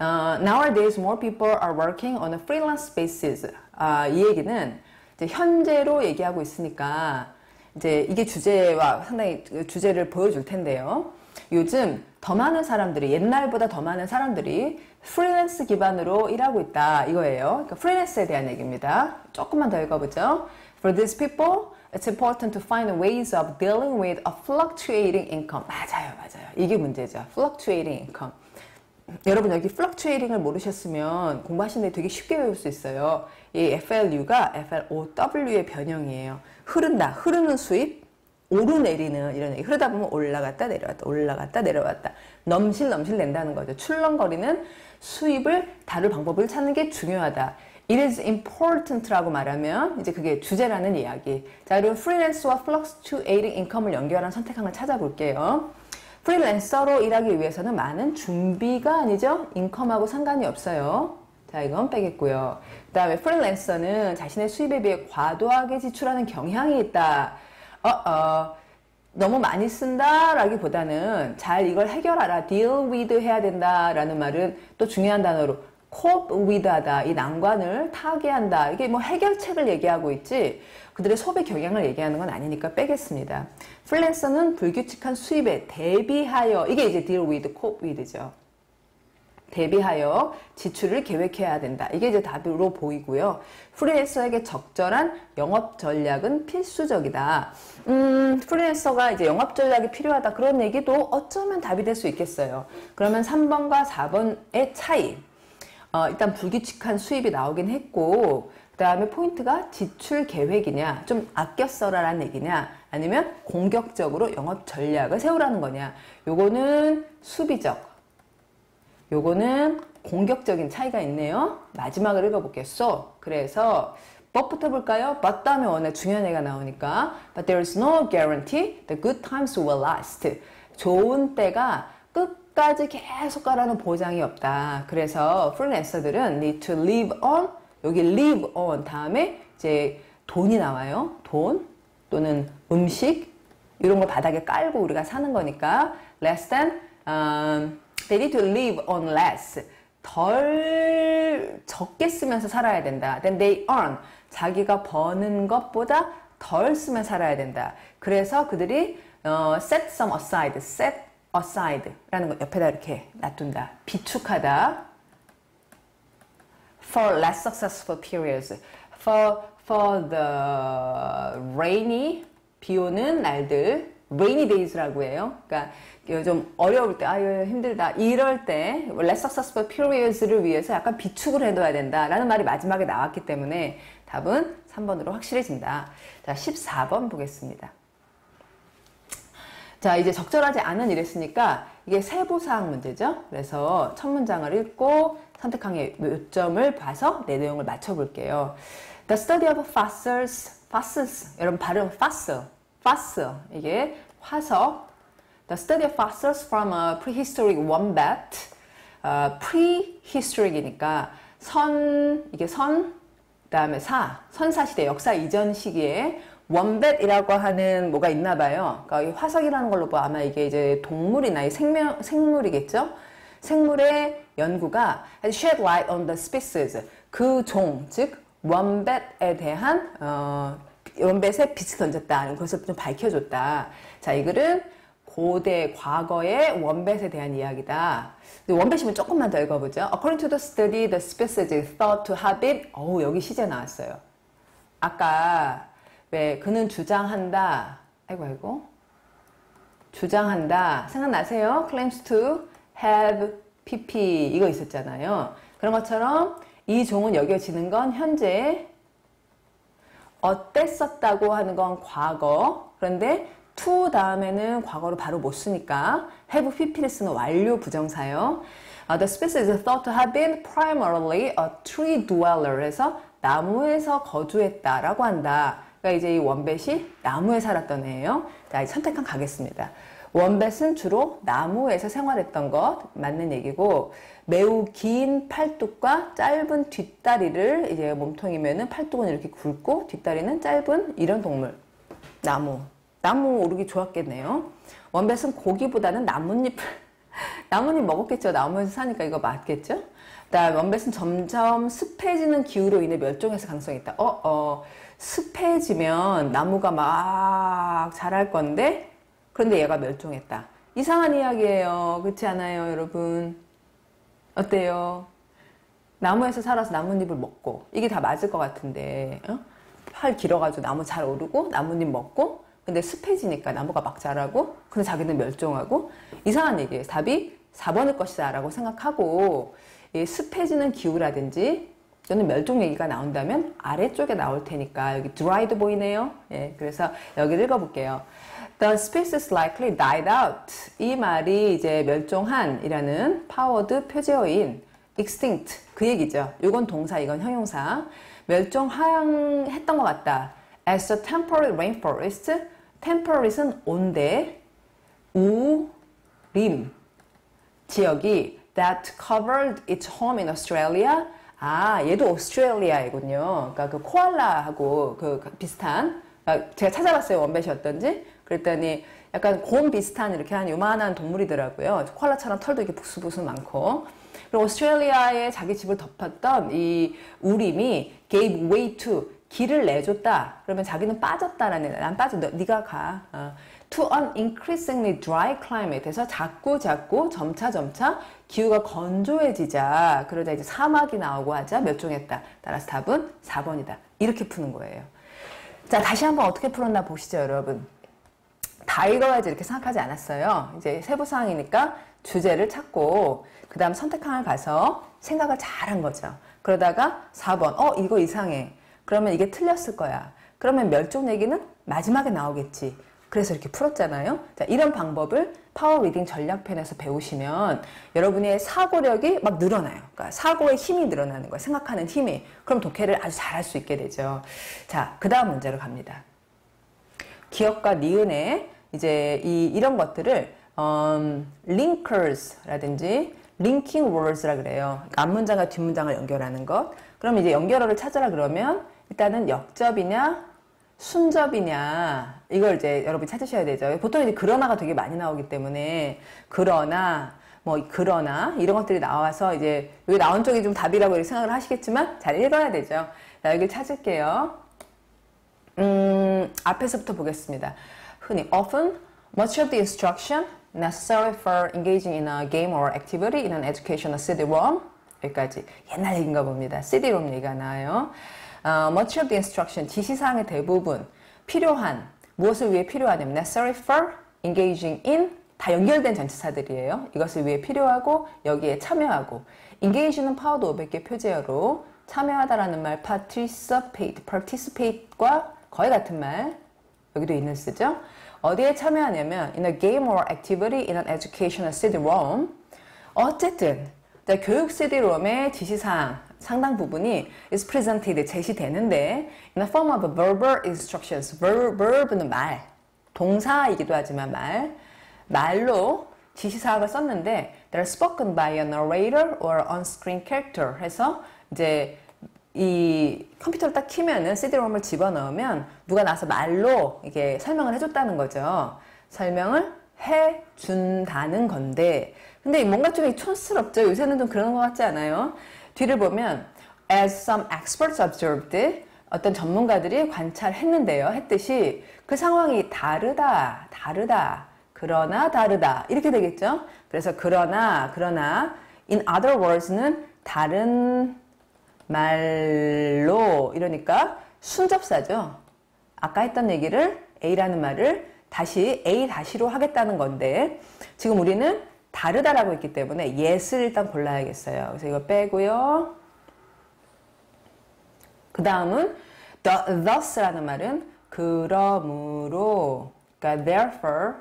uh, nowadays more people are working on a freelance basis. 아, 이 얘기는 이제 현재로 얘기하고 있으니까 이제 이게 주제와 상당히 주제를 보여줄 텐데요. 요즘 더 많은 사람들이 옛날보다 더 많은 사람들이 프리랜스 기반으로 일하고 있다 이거예요. 그러니까 freelance에 대한 얘기입니다. 조금만 더 읽어보죠. For these people, it's important to find ways of dealing with a fluctuating income. 맞아요, 맞아요. 이게 문제죠. fluctuating income. 여러분 여기 fluctuating을 모르셨으면 공부하시는데 되게 쉽게 배울 수 있어요. 이 FLU가 FLOW의 변형이에요. 흐른다, 흐르는 수입, 오르내리는 이런 얘기. 흐르다 보면 올라갔다 내려왔다 올라갔다 내려왔다 넘실넘실 낸다는 거죠. 출렁거리는 수입을 다룰 방법을 찾는 게 중요하다. It is important라고 말하면 이제 그게 주제라는 이야기. 자, 그리고 프리랜서와 fluctuating income을 연결한 선택항을 찾아볼게요. 프리랜서로 일하기 위해서는 많은 준비가 아니죠. 인컴하고 상관이 없어요. 자, 이건 빼겠고요. 그 다음에 프리랜서는 자신의 수입에 비해 과도하게 지출하는 경향이 있다. 어, 어, 너무 많이 쓴다라기보다는 잘 이걸 해결하라, deal with 해야 된다라는 말은 또 중요한 단어로 cope with 하다, 이 난관을 타개한다. 이게 뭐 해결책을 얘기하고 있지 그들의 소비 경향을 얘기하는 건 아니니까 빼겠습니다. 프리랜서는 불규칙한 수입에 대비하여 이게 이제 deal with, cope with죠. 대비하여 지출을 계획해야 된다. 이게 이제 답으로 보이고요. 프리랜서에게 적절한 영업 전략은 필수적이다. 음, 프리랜서가 이제 영업 전략이 필요하다. 그런 얘기도 어쩌면 답이 될 수 있겠어요. 그러면 3번과 4번의 차이. 어, 일단 불규칙한 수입이 나오긴 했고, 그 다음에 포인트가 지출 계획이냐, 좀 아껴 써라라는 얘기냐, 아니면 공격적으로 영업 전략을 세우라는 거냐. 요거는 수비적, 요거는 공격적인 차이가 있네요. 마지막을 읽어보겠소. 그래서 법부터 볼까요? but 다음에 원에 중요한 애가 나오니까 but there is no guarantee the good times will last. 좋은 때가 끝까지 계속 가라는 보장이 없다. 그래서 프리랜서들은 need to live on 여기 live on 다음에 이제 돈이 나와요. 돈 또는 음식 이런 걸 바닥에 깔고 우리가 사는 거니까 less than um, they need to live on less. 덜 적게 쓰면서 살아야 된다. Then they earn. 자기가 버는 것보다 덜 쓰면 살아야 된다. 그래서 그들이 어, set some aside, set aside라는 거 옆에다 이렇게 놔둔다. 비축하다. For less successful periods. For for the rainy 비 오는 날들 rainy days라고 해요. 그러니까 좀 어려울 때, 아유, 힘들다. 이럴 때, less successful periods를 위해서 약간 비축을 해둬야 된다라는 말이 마지막에 나왔기 때문에 답은 3번으로 확실해진다. 자, 14번 보겠습니다. 자, 이제 적절하지 않은 이랬으니까 이게 세부사항 문제죠. 그래서 첫 문장을 읽고 선택한 몇 점을 봐서 내 내용을 맞춰볼게요. The study of fossils, fossils, 여러분 발음 fossil, fossil, 이게 화석, The study of fossils from a prehistoric wombat. 어, prehistoric이니까 선, 이게 선, 그 다음에 사, 선사 시대, 역사 이전 시기에 원뱃이라고 하는 뭐가 있나 봐요. 그러니까 화석이라는 걸로 봐 아마 이게 이제 동물이나 생명, 생물이겠죠? 생물의 연구가 shed light on the species. 그 종, 즉, 원뱃에 대한, 어, 원뱃에 빛을 던졌다. 그것을 좀 밝혀줬다. 자, 이 글은 고대 과거의 원뱃에 대한 이야기다. 원뱃이면 조금만 더 읽어보죠. According to the study, the species is thought to have been. 어우 여기 시제 나왔어요. 아까 왜 그는 주장한다. 아이고 아이고. 주장한다. 생각나세요? claims to have pp 이거 있었잖아요. 그런 것처럼 이 종은 여겨지는 건 현재 어땠었다고 하는 건 과거. 그런데 to 다음에는 과거로 바로 못 쓰니까 have pp를 쓰는 완료 부정사요. Uh, the species is thought to have been primarily a tree dweller. 해서 나무에서 거주했다라고 한다. 그러니까 이제 이 원뱃이 나무에 살았던 애예요. 자, 선택한 가겠습니다. 원뱃은 주로 나무에서 생활했던 것 맞는 얘기고 매우 긴 팔뚝과 짧은 뒷다리를 이제 몸통이면은 팔뚝은 이렇게 굵고 뒷다리는 짧은 이런 동물 나무 나무 오르기 좋았겠네요. 원뱃은 고기보다는 나뭇잎, 나뭇잎 먹었겠죠. 나무에서 사니까 이거 맞겠죠? 그다음 원뱃은 점점 습해지는 기후로 인해 멸종해서 가능성이 있다. 어, 어, 습해지면 나무가 막 자랄 건데, 그런데 얘가 멸종했다. 이상한 이야기예요. 그렇지 않아요, 여러분? 어때요? 나무에서 살아서 나뭇잎을 먹고, 이게 다 맞을 것 같은데, 어? 팔 길어가지고 나무 잘 오르고, 나뭇잎 먹고, 근데 습해지니까 나무가 막 자라고 근데 자기는 멸종하고 이상한 얘기예요. 답이 4번일 것이다 라고 생각하고 습해지는 기후라든지 저는 멸종 얘기가 나온다면 아래쪽에 나올 테니까 여기 dried 보이네요. 예, 그래서 여기를 읽어볼게요. The species likely died out. 이 말이 이제 멸종한 이라는 파워드 표제어인 extinct 그 얘기죠. 이건 동사, 이건 형용사. 멸종했던 것 같다. As a temperate rainforest, temperate는 온대, 우림 지역이 that covered its home in Australia, 아, 얘도 오스트레일리아이군요. 그러니까 그 코알라하고 그 비슷한 그러니까 제가 찾아봤어요 원벳이 어떤지 그랬더니 약간 곰 비슷한 이렇게 한 요만한 동물이더라고요. 코알라처럼 털도 이렇게 부스부스 많고 그리고 오스트레일리아에 자기 집을 덮었던 이 우림이 gave way to 길을 내줬다. 그러면 자기는 빠졌다라는 난 빠져. 너, 네가 가. 어. to an increasingly dry climate에서 자꾸 자꾸 점차 점차 기후가 건조해지자 그러자 이제 사막이 나오고 하자 몇 종 했다. 따라서 답은 4번이다. 이렇게 푸는 거예요. 자 다시 한번 어떻게 풀었나 보시죠 여러분. 다 읽어야지 이렇게 생각하지 않았어요. 이제 세부사항이니까 주제를 찾고 그 다음 선택항을 가서 생각을 잘 한 거죠. 그러다가 4번 어 이거 이상해. 그러면 이게 틀렸을 거야. 그러면 멸종 얘기는 마지막에 나오겠지. 그래서 이렇게 풀었잖아요. 자, 이런 방법을 파워 리딩 전략편에서 배우시면 여러분의 사고력이 막 늘어나요. 그러니까 사고의 힘이 늘어나는 거예요. 생각하는 힘이. 그럼 독해를 아주 잘할 수 있게 되죠. 자, 그 다음 문제로 갑니다. 기억과 니은의 이제 이, 이런 것들을 음, linkers라든지 linking words라 그래요. 그러니까 앞문장과 뒷문장을 연결하는 것. 그럼 이제 연결어를 찾아라 그러면 일단은 역접이냐 순접이냐 이걸 이제 여러분이 찾으셔야 되죠. 보통 이제 그러나가 되게 많이 나오기 때문에 그러나 뭐 그러나 이런 것들이 나와서 이제 여기 나온 쪽이 좀 답이라고 생각을 하시겠지만 잘 읽어야 되죠. 자, 여기 찾을게요. 음, 앞에서부터 보겠습니다. 흔히 often much of the instruction necessary for engaging in a game or activity in an educational CD-ROM 여기까지 옛날 얘기인가 봅니다. CD-ROM 얘기가 나와요. Uh, much of the instruction, 지시사항의 대부분, 필요한, 무엇을 위해 필요하냐면 necessary for, engaging in, 다 연결된 전치사들이에요. 이것을 위해 필요하고 여기에 참여하고 engage는 파워도 500개 표제어로 참여하다라는 말 participate, participate과 거의 같은 말 여기도 있는 쓰죠. 어디에 참여하냐면 in a game or activity in an educational CD-ROM 어쨌든 교육 CD-ROM의 지시사항 상당 부분이 is presented 제시되는데 in the form of verbal instructions. verb는 말, 동사이기도 하지만 말, 말로 지시사항을 썼는데 that are spoken by a narrator or on-screen character 해서 이제 이 컴퓨터를 딱 키면은 CD-ROM을 집어넣으면 누가 나서 말로 이게 설명을 해줬다는 거죠. 설명을 해준다는 건데 근데 뭔가 좀 촌스럽죠. 요새는 좀 그런 것 같지 않아요? 뒤를 보면 as some experts observed 어떤 전문가들이 관찰했는데요. 했듯이 그 상황이 다르다, 다르다, 그러나 다르다 이렇게 되겠죠. 그래서 그러나 그러나 in other words는 다른 말로 이러니까 순접사죠. 아까 했던 얘기를 A라는 말을 다시 A 다시로 하겠다는 건데 지금 우리는 다르다라고 했기 때문에 yes를 일단 골라야겠어요. 그래서 이거 빼고요. 그 다음은 thus라는 말은 그러므로 그러니까 therefore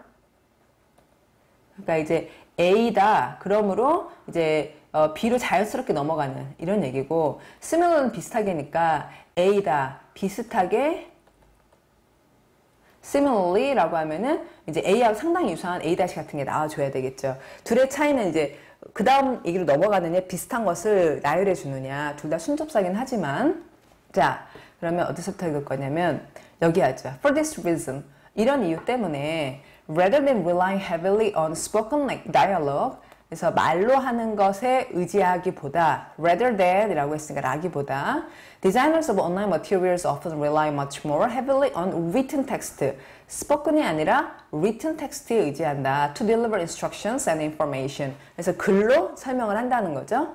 그러니까 이제 A다 그러므로 이제 어, B로 자연스럽게 넘어가는 이런 얘기고 similar는 비슷하게니까 A다 비슷하게 similarly라고 하면은 이제 A하고 상당히 유사한 A 다시 같은 게 나와줘야 되겠죠. 둘의 차이는 이제 그 다음 얘기로 넘어가느냐 비슷한 것을 나열해 주느냐 둘 다 순접사긴 하지만 자 그러면 어디서부터 읽을 거냐면 여기 하죠. For this reason 이런 이유 때문에 rather than relying heavily on spoken like dialogue 그래서 말로 하는 것에 의지하기보다 rather than 이라고 했으니까 라기보다 designers of online materials often rely much more heavily on written text spoken이 아니라 written text에 의지한다 to deliver instructions and information 그래서 글로 설명을 한다는 거죠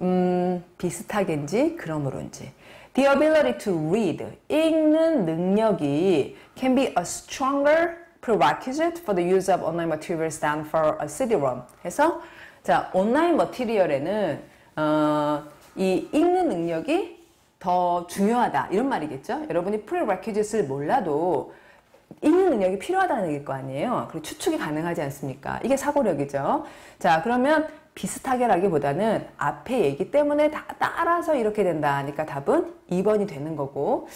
음, 비슷하겠지 그러므로인지 The ability to read 읽는 능력이 can be a stronger prerequisite for the use of online materials than for a CD-ROM. 해서 자 온라인 머티리얼에는 어, 이 읽는 능력이 더 중요하다 이런 말이겠죠. 여러분이 prerequisite를 몰라도 읽는 능력이 필요하다는 얘기일 거 아니에요. 그리고 추측이 가능하지 않습니까? 이게 사고력이죠. 자 그러면 비슷하게라기보다는 앞에 얘기 때문에 다 따라서 이렇게 된다 하니까 답은 2번이 되는 거고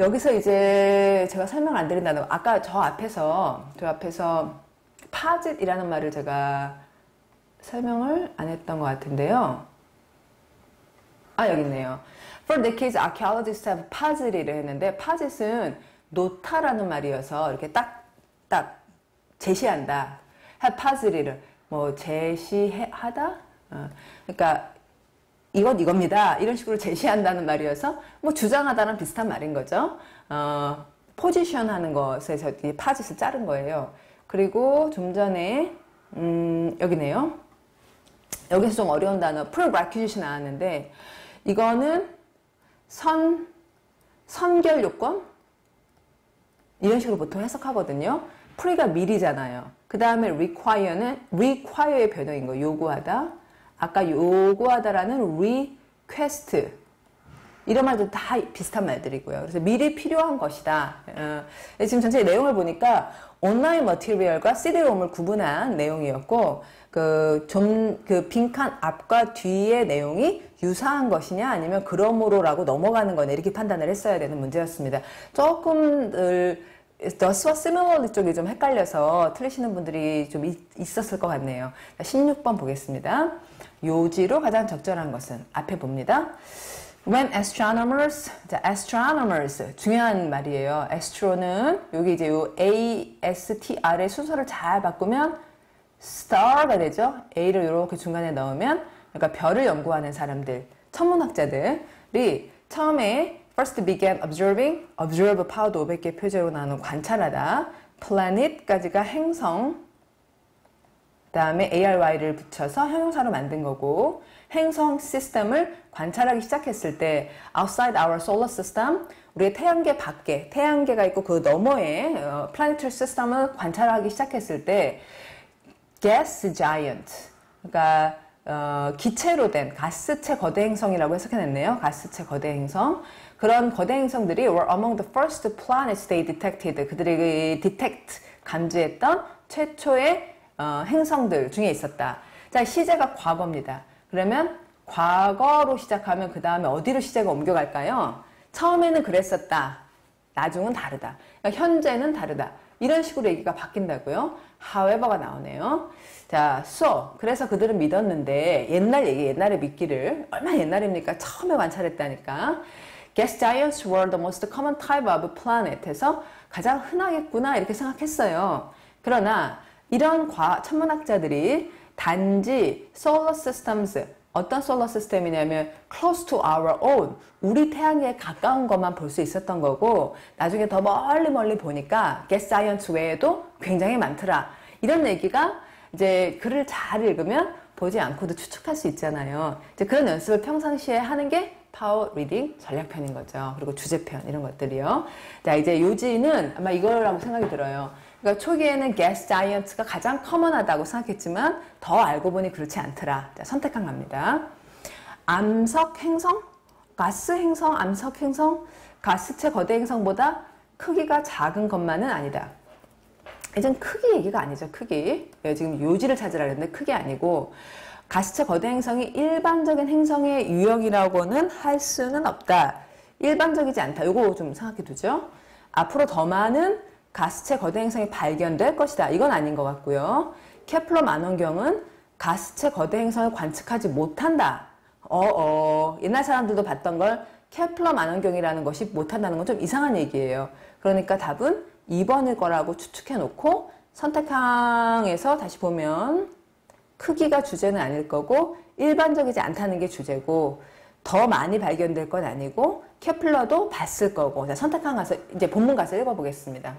여기서 이제 제가 설명을 안 드린다는 거 아까 저 앞에서 저 앞에서 파짓이라는 말을 제가 설명을 안 했던 것 같은데요 아 여기 있네요. For decades, archaeologists have puzzle이를 했는데 puzzle은 노타라는 말이어서 이렇게 딱딱 제시한다. have puzzle이를 뭐 제시하다. 어, 그러니까 이것 이겁니다. 이런 식으로 제시한다는 말이어서 뭐 주장하다는 비슷한 말인 거죠. 어, 포지션 하는 것에서 이 파짓을 자른 거예요. 그리고 좀 전에 음, 여기네요. 여기서 좀 어려운 단어 prerequisite 나왔는데 이거는 선 선결 요건 이런 식으로 보통 해석하거든요. pre가 미리잖아요. 그 다음에 require는 require의 변형인 거 요구하다. 아까 요구하다라는 request 이런 말도 다 비슷한 말들이고요. 그래서 미리 필요한 것이다. 어, 지금 전체 내용을 보니까 온라인 머티리얼과 CD롬을 구분한 내용이었고 그 좀 그 빈칸 앞과 뒤의 내용이 유사한 것이냐 아니면 그러므로라고 넘어가는 거냐 이렇게 판단을 했어야 되는 문제였습니다. 조금 더스와 similarly 쪽이 좀 헷갈려서 틀리시는 분들이 좀 있었을 것 같네요. 16번 보겠습니다. 요지로 가장 적절한 것은 앞에 봅니다. When astronomers, 자, astronomers 중요한 말이에요. astro는 여기 이제 요 A, S, T, R의 순서를 잘 바꾸면 star가 되죠. A를 이렇게 중간에 넣으면 그러니까 별을 연구하는 사람들, 천문학자들이 처음에 first began observing, observe 파워도 500개 표제로 나눈 관찰하다, planet까지가 행성, 다음에 ARY를 붙여서 형용사로 만든 거고 행성 시스템을 관찰하기 시작했을 때 outside our solar system 우리의 태양계 밖에 태양계가 있고 그 너머에 어, planetary system을 관찰하기 시작했을 때 gas giant 그러니까 어, 기체로 된 가스체 거대 행성이라고 해석해냈네요. 가스체 거대 행성. 그런 거대 행성들이 were among the first planets they detected. 그들이 detect, 감지했던 최초의 어, 행성들 중에 있었다. 자, 시제가 과거입니다. 그러면 과거로 시작하면 그 다음에 어디로 시제가 옮겨갈까요? 처음에는 그랬었다. 나중은 다르다. 그러니까 현재는 다르다. 이런 식으로 얘기가 바뀐다고요. however가 나오네요. 자, so 그래서 그들은 믿었는데 옛날 얘기, 옛날에 믿기를 얼마나 옛날입니까? 처음에 관찰했다니까. Gas giants were the most common type of planet 해서 가장 흔하겠구나 이렇게 생각했어요. 그러나 이런 과 천문학자들이 단지 solar systems 어떤 solar system이냐면 close to our own 우리 태양에 가까운 것만 볼 수 있었던 거고 나중에 더 멀리 멀리 보니까 gas giants 외에도 굉장히 많더라 이런 얘기가 이제 글을 잘 읽으면 보지 않고도 추측할 수 있잖아요 이제 그런 연습을 평상시에 하는 게 파워 리딩 전략편인 거죠 그리고 주제편 이런 것들이요 자 이제 요지는 아마 이거라고 생각이 들어요 그러니까 초기에는 gas giants가 가장 커먼하다고 생각했지만 더 알고 보니 그렇지 않더라. 자, 선택한 겁니다. 암석 행성, 가스 행성, 암석 행성, 가스체 거대 행성보다 크기가 작은 것만은 아니다. 이젠 크기 얘기가 아니죠. 크기. 예, 지금 요지를 찾으라 그랬는데 크기 아니고 가스체 거대 행성이 일반적인 행성의 유형이라고는 할 수는 없다. 일반적이지 않다. 이거 좀 생각해 두죠. 앞으로 더 많은 가스체 거대 행성이 발견될 것이다. 이건 아닌 것 같고요. 케플러 만원경은 가스체 거대 행성을 관측하지 못한다. 어, 어, 옛날 사람들도 봤던 걸 케플러 만원경이라는 것이 못한다는 건 좀 이상한 얘기예요. 그러니까 답은 2번일 거라고 추측해 놓고 선택항에서 다시 보면 크기가 주제는 아닐 거고 일반적이지 않다는 게 주제고 더 많이 발견될 건 아니고 케플러도 봤을 거고 자, 선택항 가서 이제 본문 가서 읽어보겠습니다.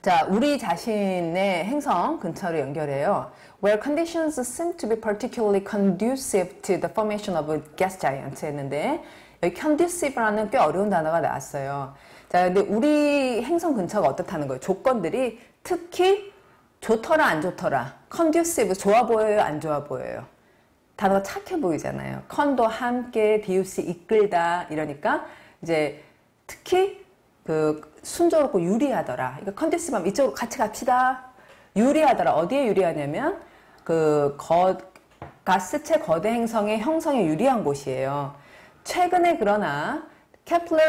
자, 우리 자신의 행성 근처로 연결해요. Where conditions seem to be particularly conducive to the formation of a gas giant 했는데 여기 conducive라는 꽤 어려운 단어가 나왔어요. 자, 근데 우리 행성 근처가 어떻다는 거예요? 조건들이 특히 좋더라 안 좋더라. conducive 좋아 보여요 안 좋아 보여요. 단어가 착해 보이잖아요. 컨도 함께 디우스 이끌다 이러니까 이제 특히 그 순조롭고 유리하더라. 그러니까 컨디스밤 이쪽으로 같이 갑시다. 유리하더라. 어디에 유리하냐면 그 거, 가스체 거대 행성의 형성에 유리한 곳이에요. 최근에 그러나 케플러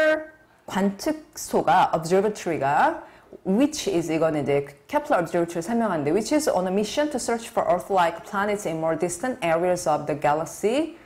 관측소가 observatory가 which is 이거는 이제 케플러 observatory 설명하는데 which is on a mission to search for Earth-like planets in more distant areas of the galaxy.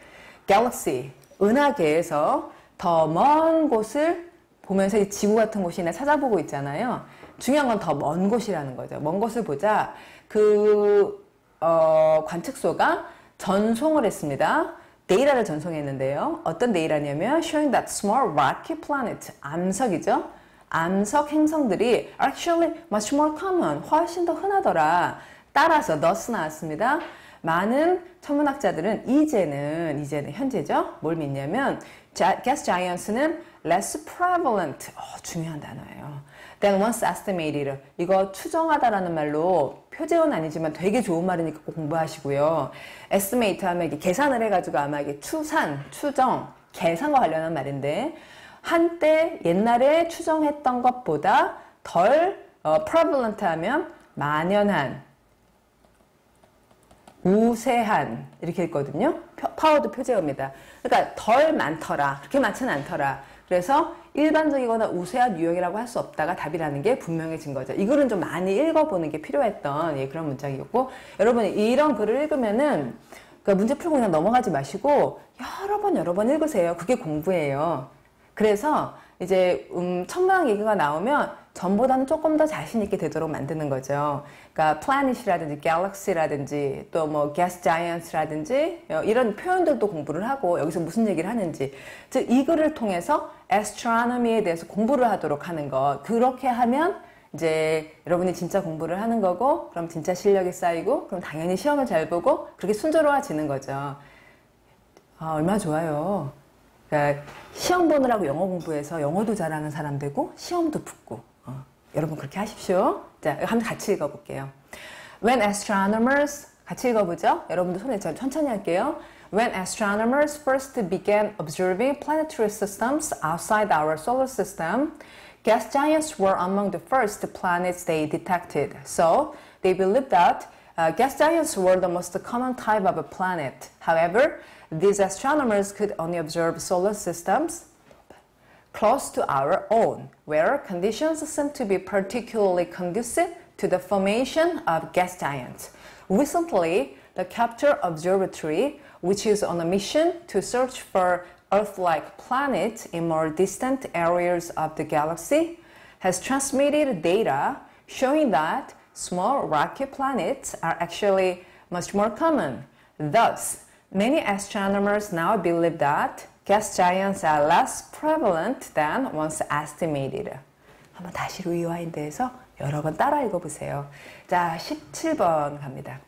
galaxy, 은하계에서 더 먼 곳을 보면서 이 지구 같은 곳이나 찾아보고 있잖아요. 중요한 건 더 먼 곳이라는 거죠. 먼 곳을 보자. 그, 어, 관측소가 전송을 했습니다. 데이터를 전송했는데요. 어떤 데이터냐면 showing that small rocky planet, 암석이죠. 암석 행성들이 actually much more common, 훨씬 더 흔하더라. 따라서 thus 나왔습니다. 많은 천문학자들은 이제는 이제는 현재죠. 뭘 믿냐면 gas giants는 less prevalent. 어, 중요한 단어예요. than once estimated. 이거 추정하다라는 말로 표제어는 아니지만 되게 좋은 말이니까 꼭 공부하시고요. estimate 하면 이게 계산을 해가지고 아마 이게 추산, 추정, 계산과 관련한 말인데 한때 옛날에 추정했던 것보다 덜 어, prevalent 하면 만연한, 우세한 이렇게 있거든요. 파워드 표제어입니다. 그러니까 덜 많더라. 그렇게 많지는 않더라. 그래서 일반적이거나 우세한 유형이라고 할 수 없다가 답이라는 게 분명해진 거죠. 이 글은 좀 많이 읽어보는 게 필요했던 예, 그런 문장이었고 여러분 이런 글을 읽으면은 그러니까 문제 풀고 그냥 넘어가지 마시고 여러 번 여러 번 읽으세요. 그게 공부예요. 그래서 이제 음, 천문학 얘기가 나오면 전보다는 조금 더 자신 있게 되도록 만드는 거죠. 그러니까 planet이라든지 galaxy라든지 또뭐 giants라든지 어, 이런 표현들도 공부를 하고 여기서 무슨 얘기를 하는지 즉 이 글을 통해서 astronomy에 대해서 공부를 하도록 하는 것 그렇게 하면 이제 여러분이 진짜 공부를 하는 거고 그럼 진짜 실력이 쌓이고 그럼 당연히 시험을 잘 보고 그렇게 순조로워지는 거죠. 아, 얼마나 좋아요. 그러니까 시험 보느라고 영어 공부해서 영어도 잘하는 사람 되고 시험도 붙고 어, 여러분 그렇게 하십시오. 자, 한번 같이 읽어볼게요. When astronomers 같이 읽어보죠. 여러분도 손에 천천히 할게요. When astronomers first began observing planetary systems outside our solar system, gas giants were among the first planets they detected. So they believed that uh, gas giants were the most common type of a planet. However, these astronomers could only observe solar systems close to our own, where conditions seem to be particularly conducive to the formation of gas giants. Recently, the Kepler Observatory, which is on a mission to search for Earth-like planets in more distant areas of the galaxy, has transmitted data showing that small rocky planets are actually much more common. Thus, many astronomers now believe that gas giants are less prevalent than once estimated. 한번 다시 리와인드해서 여러 번 따라 읽어보세요. 자, 17번 갑니다.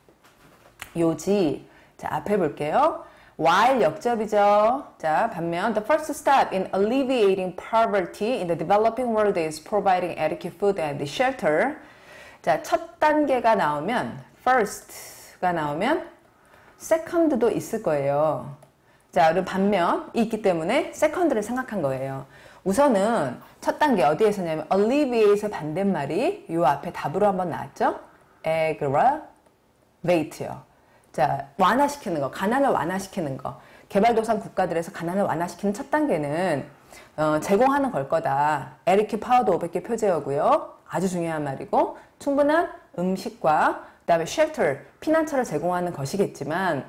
요지. 자, 앞에 볼게요. while 역접이죠. 자, 반면 the first step in alleviating poverty in the developing world is providing adequate food and shelter. 자, 첫 단계가 나오면 first가 나오면 second도 있을 거예요. 자, 그리고 반면 있기 때문에 second를 생각한 거예요. 우선은 첫 단계 어디에서냐면 alleviate의 반대말이 요 앞에 답으로 한번 나왔죠? aggravate요. 자, 완화시키는 거, 가난을 완화시키는 거. 개발도상 국가들에서 가난을 완화시키는 첫 단계는 어, 제공하는 걸 거다. 에리키 파워도 500개 표제어고요. 아주 중요한 말이고 충분한 음식과 그다음에 shelter, 피난처를 제공하는 것이겠지만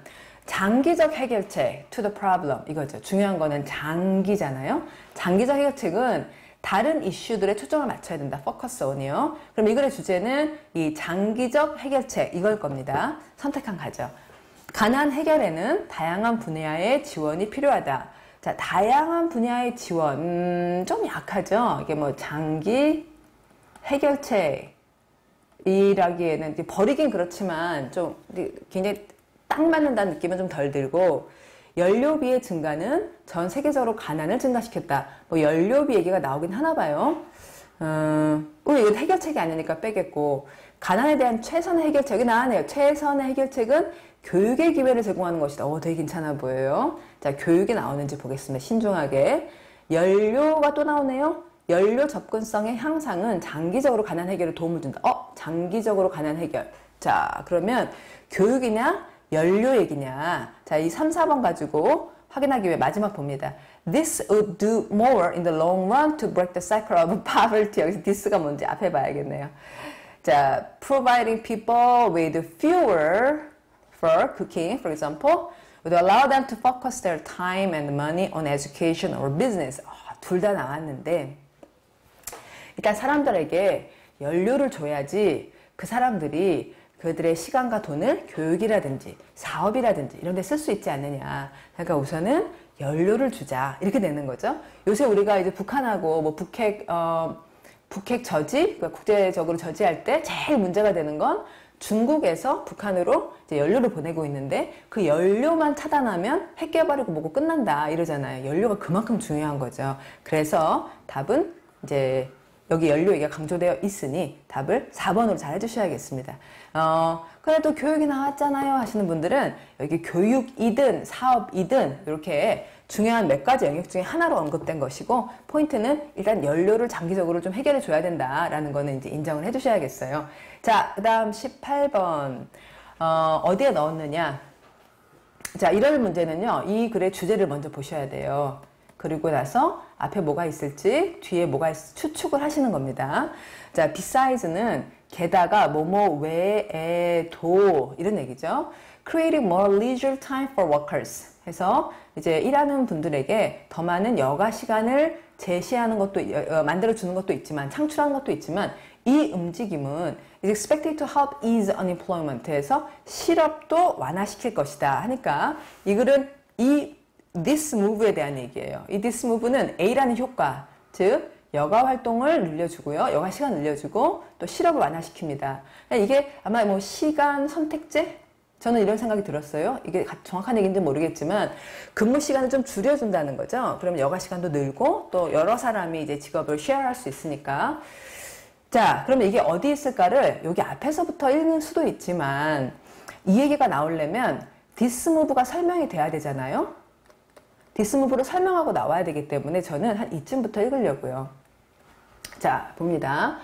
장기적 해결책 to the problem 이거죠. 중요한 거는 장기잖아요. 장기적 해결책은 다른 이슈들에 초점을 맞춰야 된다. 포커스 온이요. 그럼 이 글의 주제는 이 장기적 해결책 이걸 겁니다. 선택한 가죠. 가난 해결에는 다양한 분야의 지원이 필요하다. 자, 다양한 분야의 지원 음, 좀 약하죠. 이게 뭐 장기 해결책이라기에는 버리긴 그렇지만 좀 굉장히 딱 맞는다는 느낌은 좀 덜 들고 연료비의 증가는 전 세계적으로 가난을 증가시켰다. 뭐 연료비 얘기가 나오긴 하나 봐요. 어, 이건 해결책이 아니니까 빼겠고 가난에 대한 최선의 해결책이 나왔네요. 최선의 해결책은 교육의 기회를 제공하는 것이다. 오, 되게 괜찮아 보여요. 자, 교육이 나오는지 보겠습니다. 신중하게. 연료가 또 나오네요. 연료 접근성의 향상은 장기적으로 가난 해결에 도움을 준다. 어, 장기적으로 가난 해결. 자, 그러면 교육이냐, 연료 얘기냐. 자, 이 3, 4번 가지고 확인하기 위해 마지막 봅니다. This would do more in the long run to break the cycle of poverty. 여기서 this가 뭔지 앞에 봐야겠네요. 자, providing people with fuel for cooking, for example, would allow them to focus their time and money on education or business. 아, 둘다 나왔는데 일단 사람들에게 연료를 줘야지 그 사람들이 그들의 시간과 돈을 교육이라든지 사업이라든지 이런 데 쓸 수 있지 않느냐. 그러니까 우선은 연료를 주자. 이렇게 되는 거죠. 요새 우리가 이제 북한하고 뭐 북핵, 어, 북핵 저지, 그러니까 국제적으로 저지할 때 제일 문제가 되는 건 중국에서 북한으로 연료를 보내고 있는데 그 연료만 차단하면 핵 개발이고 뭐고 끝난다 이러잖아요. 연료가 그만큼 중요한 거죠. 그래서 답은 이제 여기 연료 얘기가 강조되어 있으니 답을 4번으로 잘 해주셔야겠습니다. 어, 그래도 교육이 나왔잖아요 하시는 분들은 여기 교육이든 사업이든 이렇게 중요한 몇 가지 영역 중에 하나로 언급된 것이고 포인트는 일단 연료를 장기적으로 좀 해결해 줘야 된다라는 거는 이제 인정을 해 주셔야겠어요. 자, 그 다음 18번. 어, 어디에 넣었느냐? 자, 이럴 문제는요, 이 글의 주제를 먼저 보셔야 돼요. 그리고 나서 앞에 뭐가 있을지 뒤에 뭐가 있을지 추측을 하시는 겁니다. 자, besidees는 게다가 뭐뭐 외에도 이런 얘기죠. Creating more leisure time for workers. 해서 이제 일하는 분들에게 더 많은 여가 시간을 제시하는 것도 어, 만들어 주는 것도 있지만 창출하는 것도 있지만 이 움직임은 is expected to help ease unemployment에서 실업도 완화시킬 것이다 하니까 이 글은 이 this move에 대한 얘기예요. 이 this move는 A라는 효과, 즉 여가 활동을 늘려주고요. 여가 시간 늘려주고 또 실업을 완화시킵니다. 이게 아마 뭐 시간 선택제? 저는 이런 생각이 들었어요. 이게 정확한 얘기인지 모르겠지만 근무 시간을 좀 줄여준다는 거죠. 그러면 여가 시간도 늘고 또 여러 사람이 이제 직업을 쉐어할 수 있으니까 자, 그러면 이게 어디 있을까를 여기 앞에서부터 읽는 수도 있지만 이 얘기가 나오려면 this move가 설명이 돼야 되잖아요. this move를 설명하고 나와야 되기 때문에 저는 한 이쯤부터 읽으려고요. 자, 봅니다.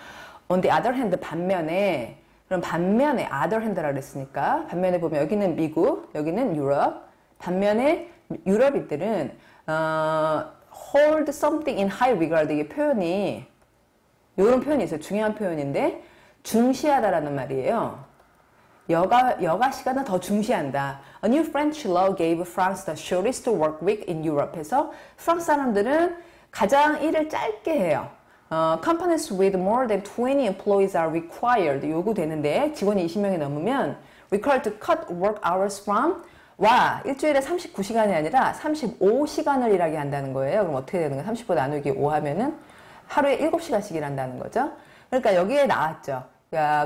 On the other hand, 반면에 그럼 반면에 other hand라 그랬으니까 반면에 보면 여기는 미국, 여기는 유럽. 반면에 유럽인들은 어, hold something in high regard 이게 표현이 이런 표현이 있어요. 중요한 표현인데 중시하다라는 말이에요. 여가, 여가 시간을 더 중시한다. A new French law gave France the shortest work week in Europe. 해서 프랑스 사람들은 가장 일을 짧게 해요. 어, companies with more than 20 employees are required. 요구되는데 직원이 20명이 넘으면 required to cut work hours from 와 일주일에 39시간이 아니라 35시간을 일하게 한다는 거예요. 그럼 어떻게 되는 거예요? 30보 나누기 5 하면은 하루에 7시간씩 일한다는 거죠. 그러니까 여기에 나왔죠.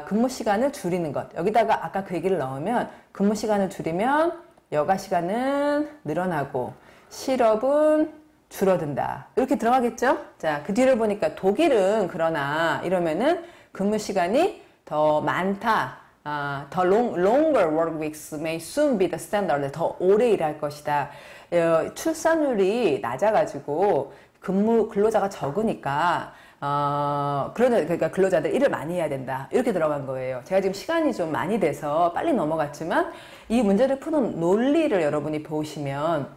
근무 시간을 줄이는 것. 여기다가 아까 그 얘기를 넣으면 근무 시간을 줄이면 여가 시간은 늘어나고 실업은 줄어든다. 이렇게 들어가겠죠? 자, 그 뒤를 보니까 독일은 그러나 이러면은 근무 시간이 더 많다. 아, 더 long, longer work weeks may soon be the standard. 더 오래 일할 것이다. 어, 출산율이 낮아가지고 근무 근로자가 적으니까 어, 그러다, 그러니까 근로자들 일을 많이 해야 된다. 이렇게 들어간 거예요. 제가 지금 시간이 좀 많이 돼서 빨리 넘어갔지만 이 문제를 푸는 논리를 여러분이 보시면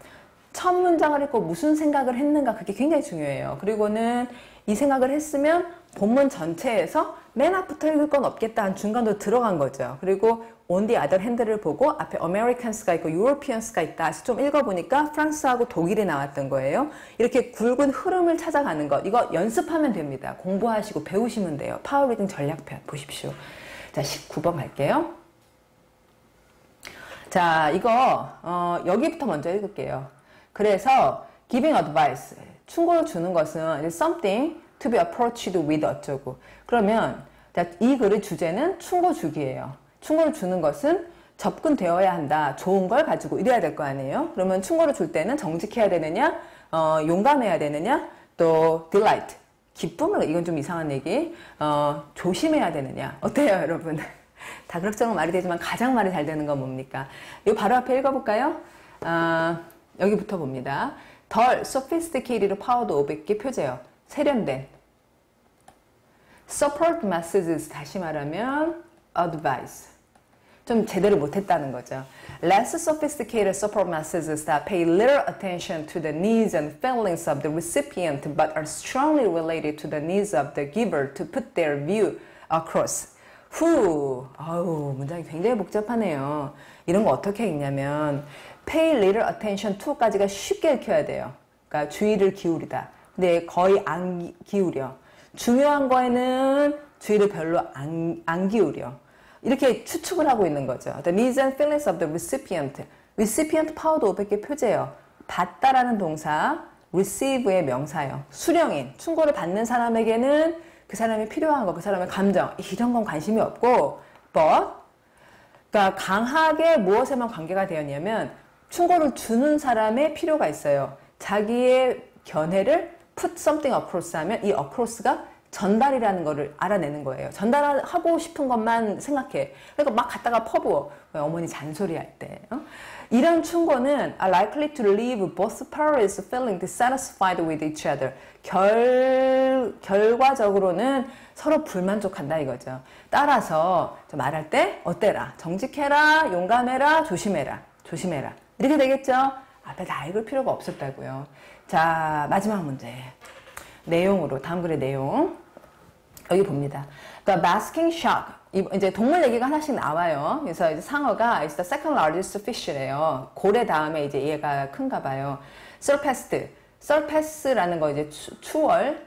첫 문장을 읽고 무슨 생각을 했는가 그게 굉장히 중요해요. 그리고는 이 생각을 했으면 본문 전체에서 맨 앞부터 읽을 건 없겠다 한 중간도 들어간 거죠. 그리고 on the other hand를 보고 앞에 Americans가 있고 Europeans가 있다. 좀 읽어보니까 프랑스하고 독일이 나왔던 거예요. 이렇게 굵은 흐름을 찾아가는 것. 이거 연습하면 됩니다. 공부하시고 배우시면 돼요. 파워리딩 전략편 보십시오. 자, 19번 갈게요. 자, 이거 어, 여기부터 먼저 읽을게요. 그래서 giving advice, 충고를 주는 것은 something to be approached with 어쩌고. 그러면 이 글의 주제는 충고 주기예요. 충고를 주는 것은 접근되어야 한다. 좋은 걸 가지고 이래야 될 거 아니에요? 그러면 충고를 줄 때는 정직해야 되느냐? 어, 용감해야 되느냐? 또 delight, 기쁨을 이건 좀 이상한 얘기. 어, 조심해야 되느냐? 어때요, 여러분? 다 그럭저럭 말이 되지만 가장 말이 잘 되는 건 뭡니까? 이거 바로 앞에 읽어볼까요? 어, 여기부터 봅니다. 덜 sophisticated powered 500개 표제요. 세련된 support messages 다시 말하면 advice. 좀 제대로 못했다는 거죠. Less sophisticated support messages that pay little attention to the needs and feelings of the recipient but are strongly related to the needs of the giver to put their view across. who. 아우, 문장이 굉장히 복잡하네요. 이런 거 어떻게 읽냐면 pay little attention to까지가 쉽게 읽혀야 돼요. 그러니까 주의를 기울이다. 근데 거의 안 기울여. 중요한 거에는 주의를 별로 안, 안 기울여. 이렇게 추측을 하고 있는 거죠. The needs and feelings of the recipient. recipient 파워도 500개 표제예요. 받다라는 동사, receive의 명사예요. 수령인, 충고를 받는 사람에게는 그 사람이 필요한 거, 그 사람의 감정, 이런 건 관심이 없고, but, 그러니까 강하게 무엇에만 관계가 되었냐면, 충고를 주는 사람의 필요가 있어요. 자기의 견해를 put something across 하면 이 across가 전달이라는 거를 알아내는 거예요. 전달하고 싶은 것만 생각해. 그러니까 막 갖다가 퍼부어. 어머니 잔소리할 때. 어? 이런 충고는 are likely to leave both parties feeling dissatisfied with each other. 결, 결과적으로는 서로 불만족한다 이거죠. 따라서 말할 때 어때라, 정직해라, 용감해라, 조심해라, 조심해라. 이렇게 되겠죠? 앞에 다 읽을 필요가 없었다고요. 자, 마지막 문제. 내용으로 다음 글의 내용 여기 봅니다. 그러니까 basking shark 이제 동물 얘기가 하나씩 나와요. 그래서 이제 상어가 is the second largest fish래요. 고래 다음에 이제 얘가 큰가 봐요. surpassed surpass라는 거 이제 추, 월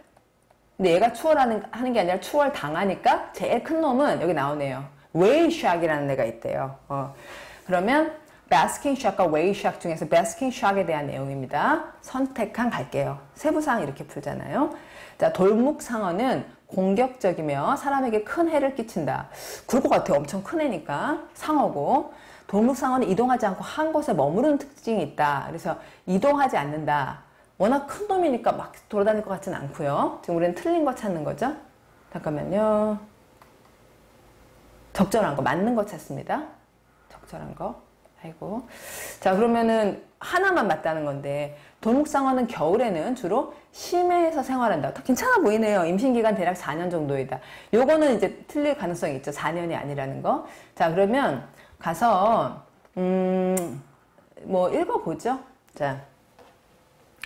근데 얘가 추월하는 하는 게 아니라 추월 당하니까 제일 큰 놈은 여기 나오네요. whale shark이라는 애가 있대요. 어. 그러면 basking shark과 whale shark 중에서 basking shark에 대한 내용입니다. 선택한 갈게요. 세부사항 이렇게 풀잖아요. 자, 돌묵상어는 공격적이며 사람에게 큰 해를 끼친다. 그럴 것 같아요. 엄청 큰 애니까. 상어고. 돌묵상어는 이동하지 않고 한 곳에 머무르는 특징이 있다. 그래서 이동하지 않는다. 워낙 큰 놈이니까 막 돌아다닐 것 같지는 않고요. 지금 우리는 틀린 거 찾는 거죠. 잠깐만요. 적절한 거, 맞는 거 찾습니다. 적절한 거. 아이고. 자, 그러면은 하나만 맞다는 건데, 돌묵상어는 겨울에는 주로 심해에서 생활한다. 괜찮아 보이네요. 임신기간 대략 4년 정도이다. 요거는 이제 틀릴 가능성이 있죠. 4년이 아니라는 거. 자, 그러면 가서, 음, 뭐 읽어보죠. 자.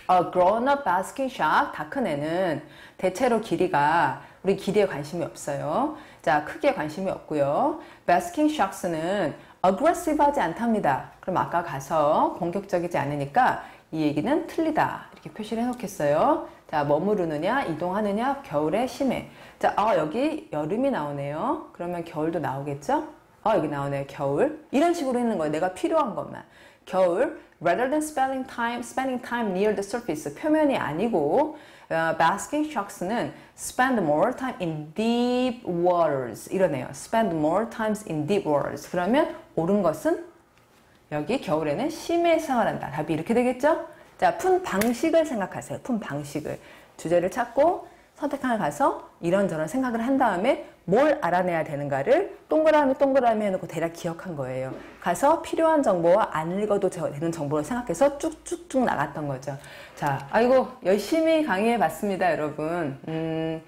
A grown-up basking shark, 다 큰 애는 대체로 길이가 우리 길이에 관심이 없어요. 자, 크기에 관심이 없고요. basking sharks는 aggressive하지 않답니다. 그럼 아까 가서 공격적이지 않으니까 이 얘기는 틀리다. 이렇게 표시를 해놓겠어요. 자, 머무르느냐, 이동하느냐, 겨울에 심해. 자, 아, 여기 여름이 나오네요. 그러면 겨울도 나오겠죠? 아, 여기 나오네요. 겨울. 이런 식으로 있는 거예요. 내가 필요한 것만. 겨울, rather than spending time, spending time near the surface. 표면이 아니고, basking sharks는 spend more time in deep waters. 이러네요. spend more times in deep waters. 그러면 옳은 것은 여기 겨울에는 심해 생활한다. 답이 이렇게 되겠죠? 자, 푼 방식을 생각하세요. 푼 방식을. 주제를 찾고 선택하나 가서 이런저런 생각을 한 다음에 뭘 알아내야 되는가를 동그라미 동그라미 해놓고 대략 기억한 거예요. 가서 필요한 정보와 안 읽어도 되는 정보를 생각해서 쭉쭉쭉 나갔던 거죠. 자, 아이고 열심히 강의해 봤습니다, 여러분. 음,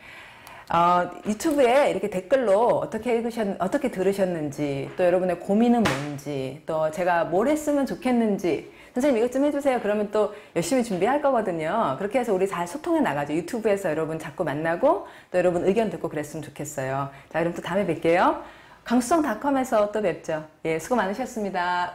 어, 유튜브에 이렇게 댓글로 어떻게 읽으셨, 어떻게 들으셨는지, 또 여러분의 고민은 뭔지, 또 제가 뭘 했으면 좋겠는지, 선생님 이것 좀 해주세요. 그러면 또 열심히 준비할 거거든요. 그렇게 해서 우리 잘 소통해 나가죠. 유튜브에서 여러분 자꾸 만나고, 또 여러분 의견 듣고 그랬으면 좋겠어요. 자, 그럼 또 다음에 뵐게요. 강수성닷컴에서 또 뵙죠. 예, 수고 많으셨습니다.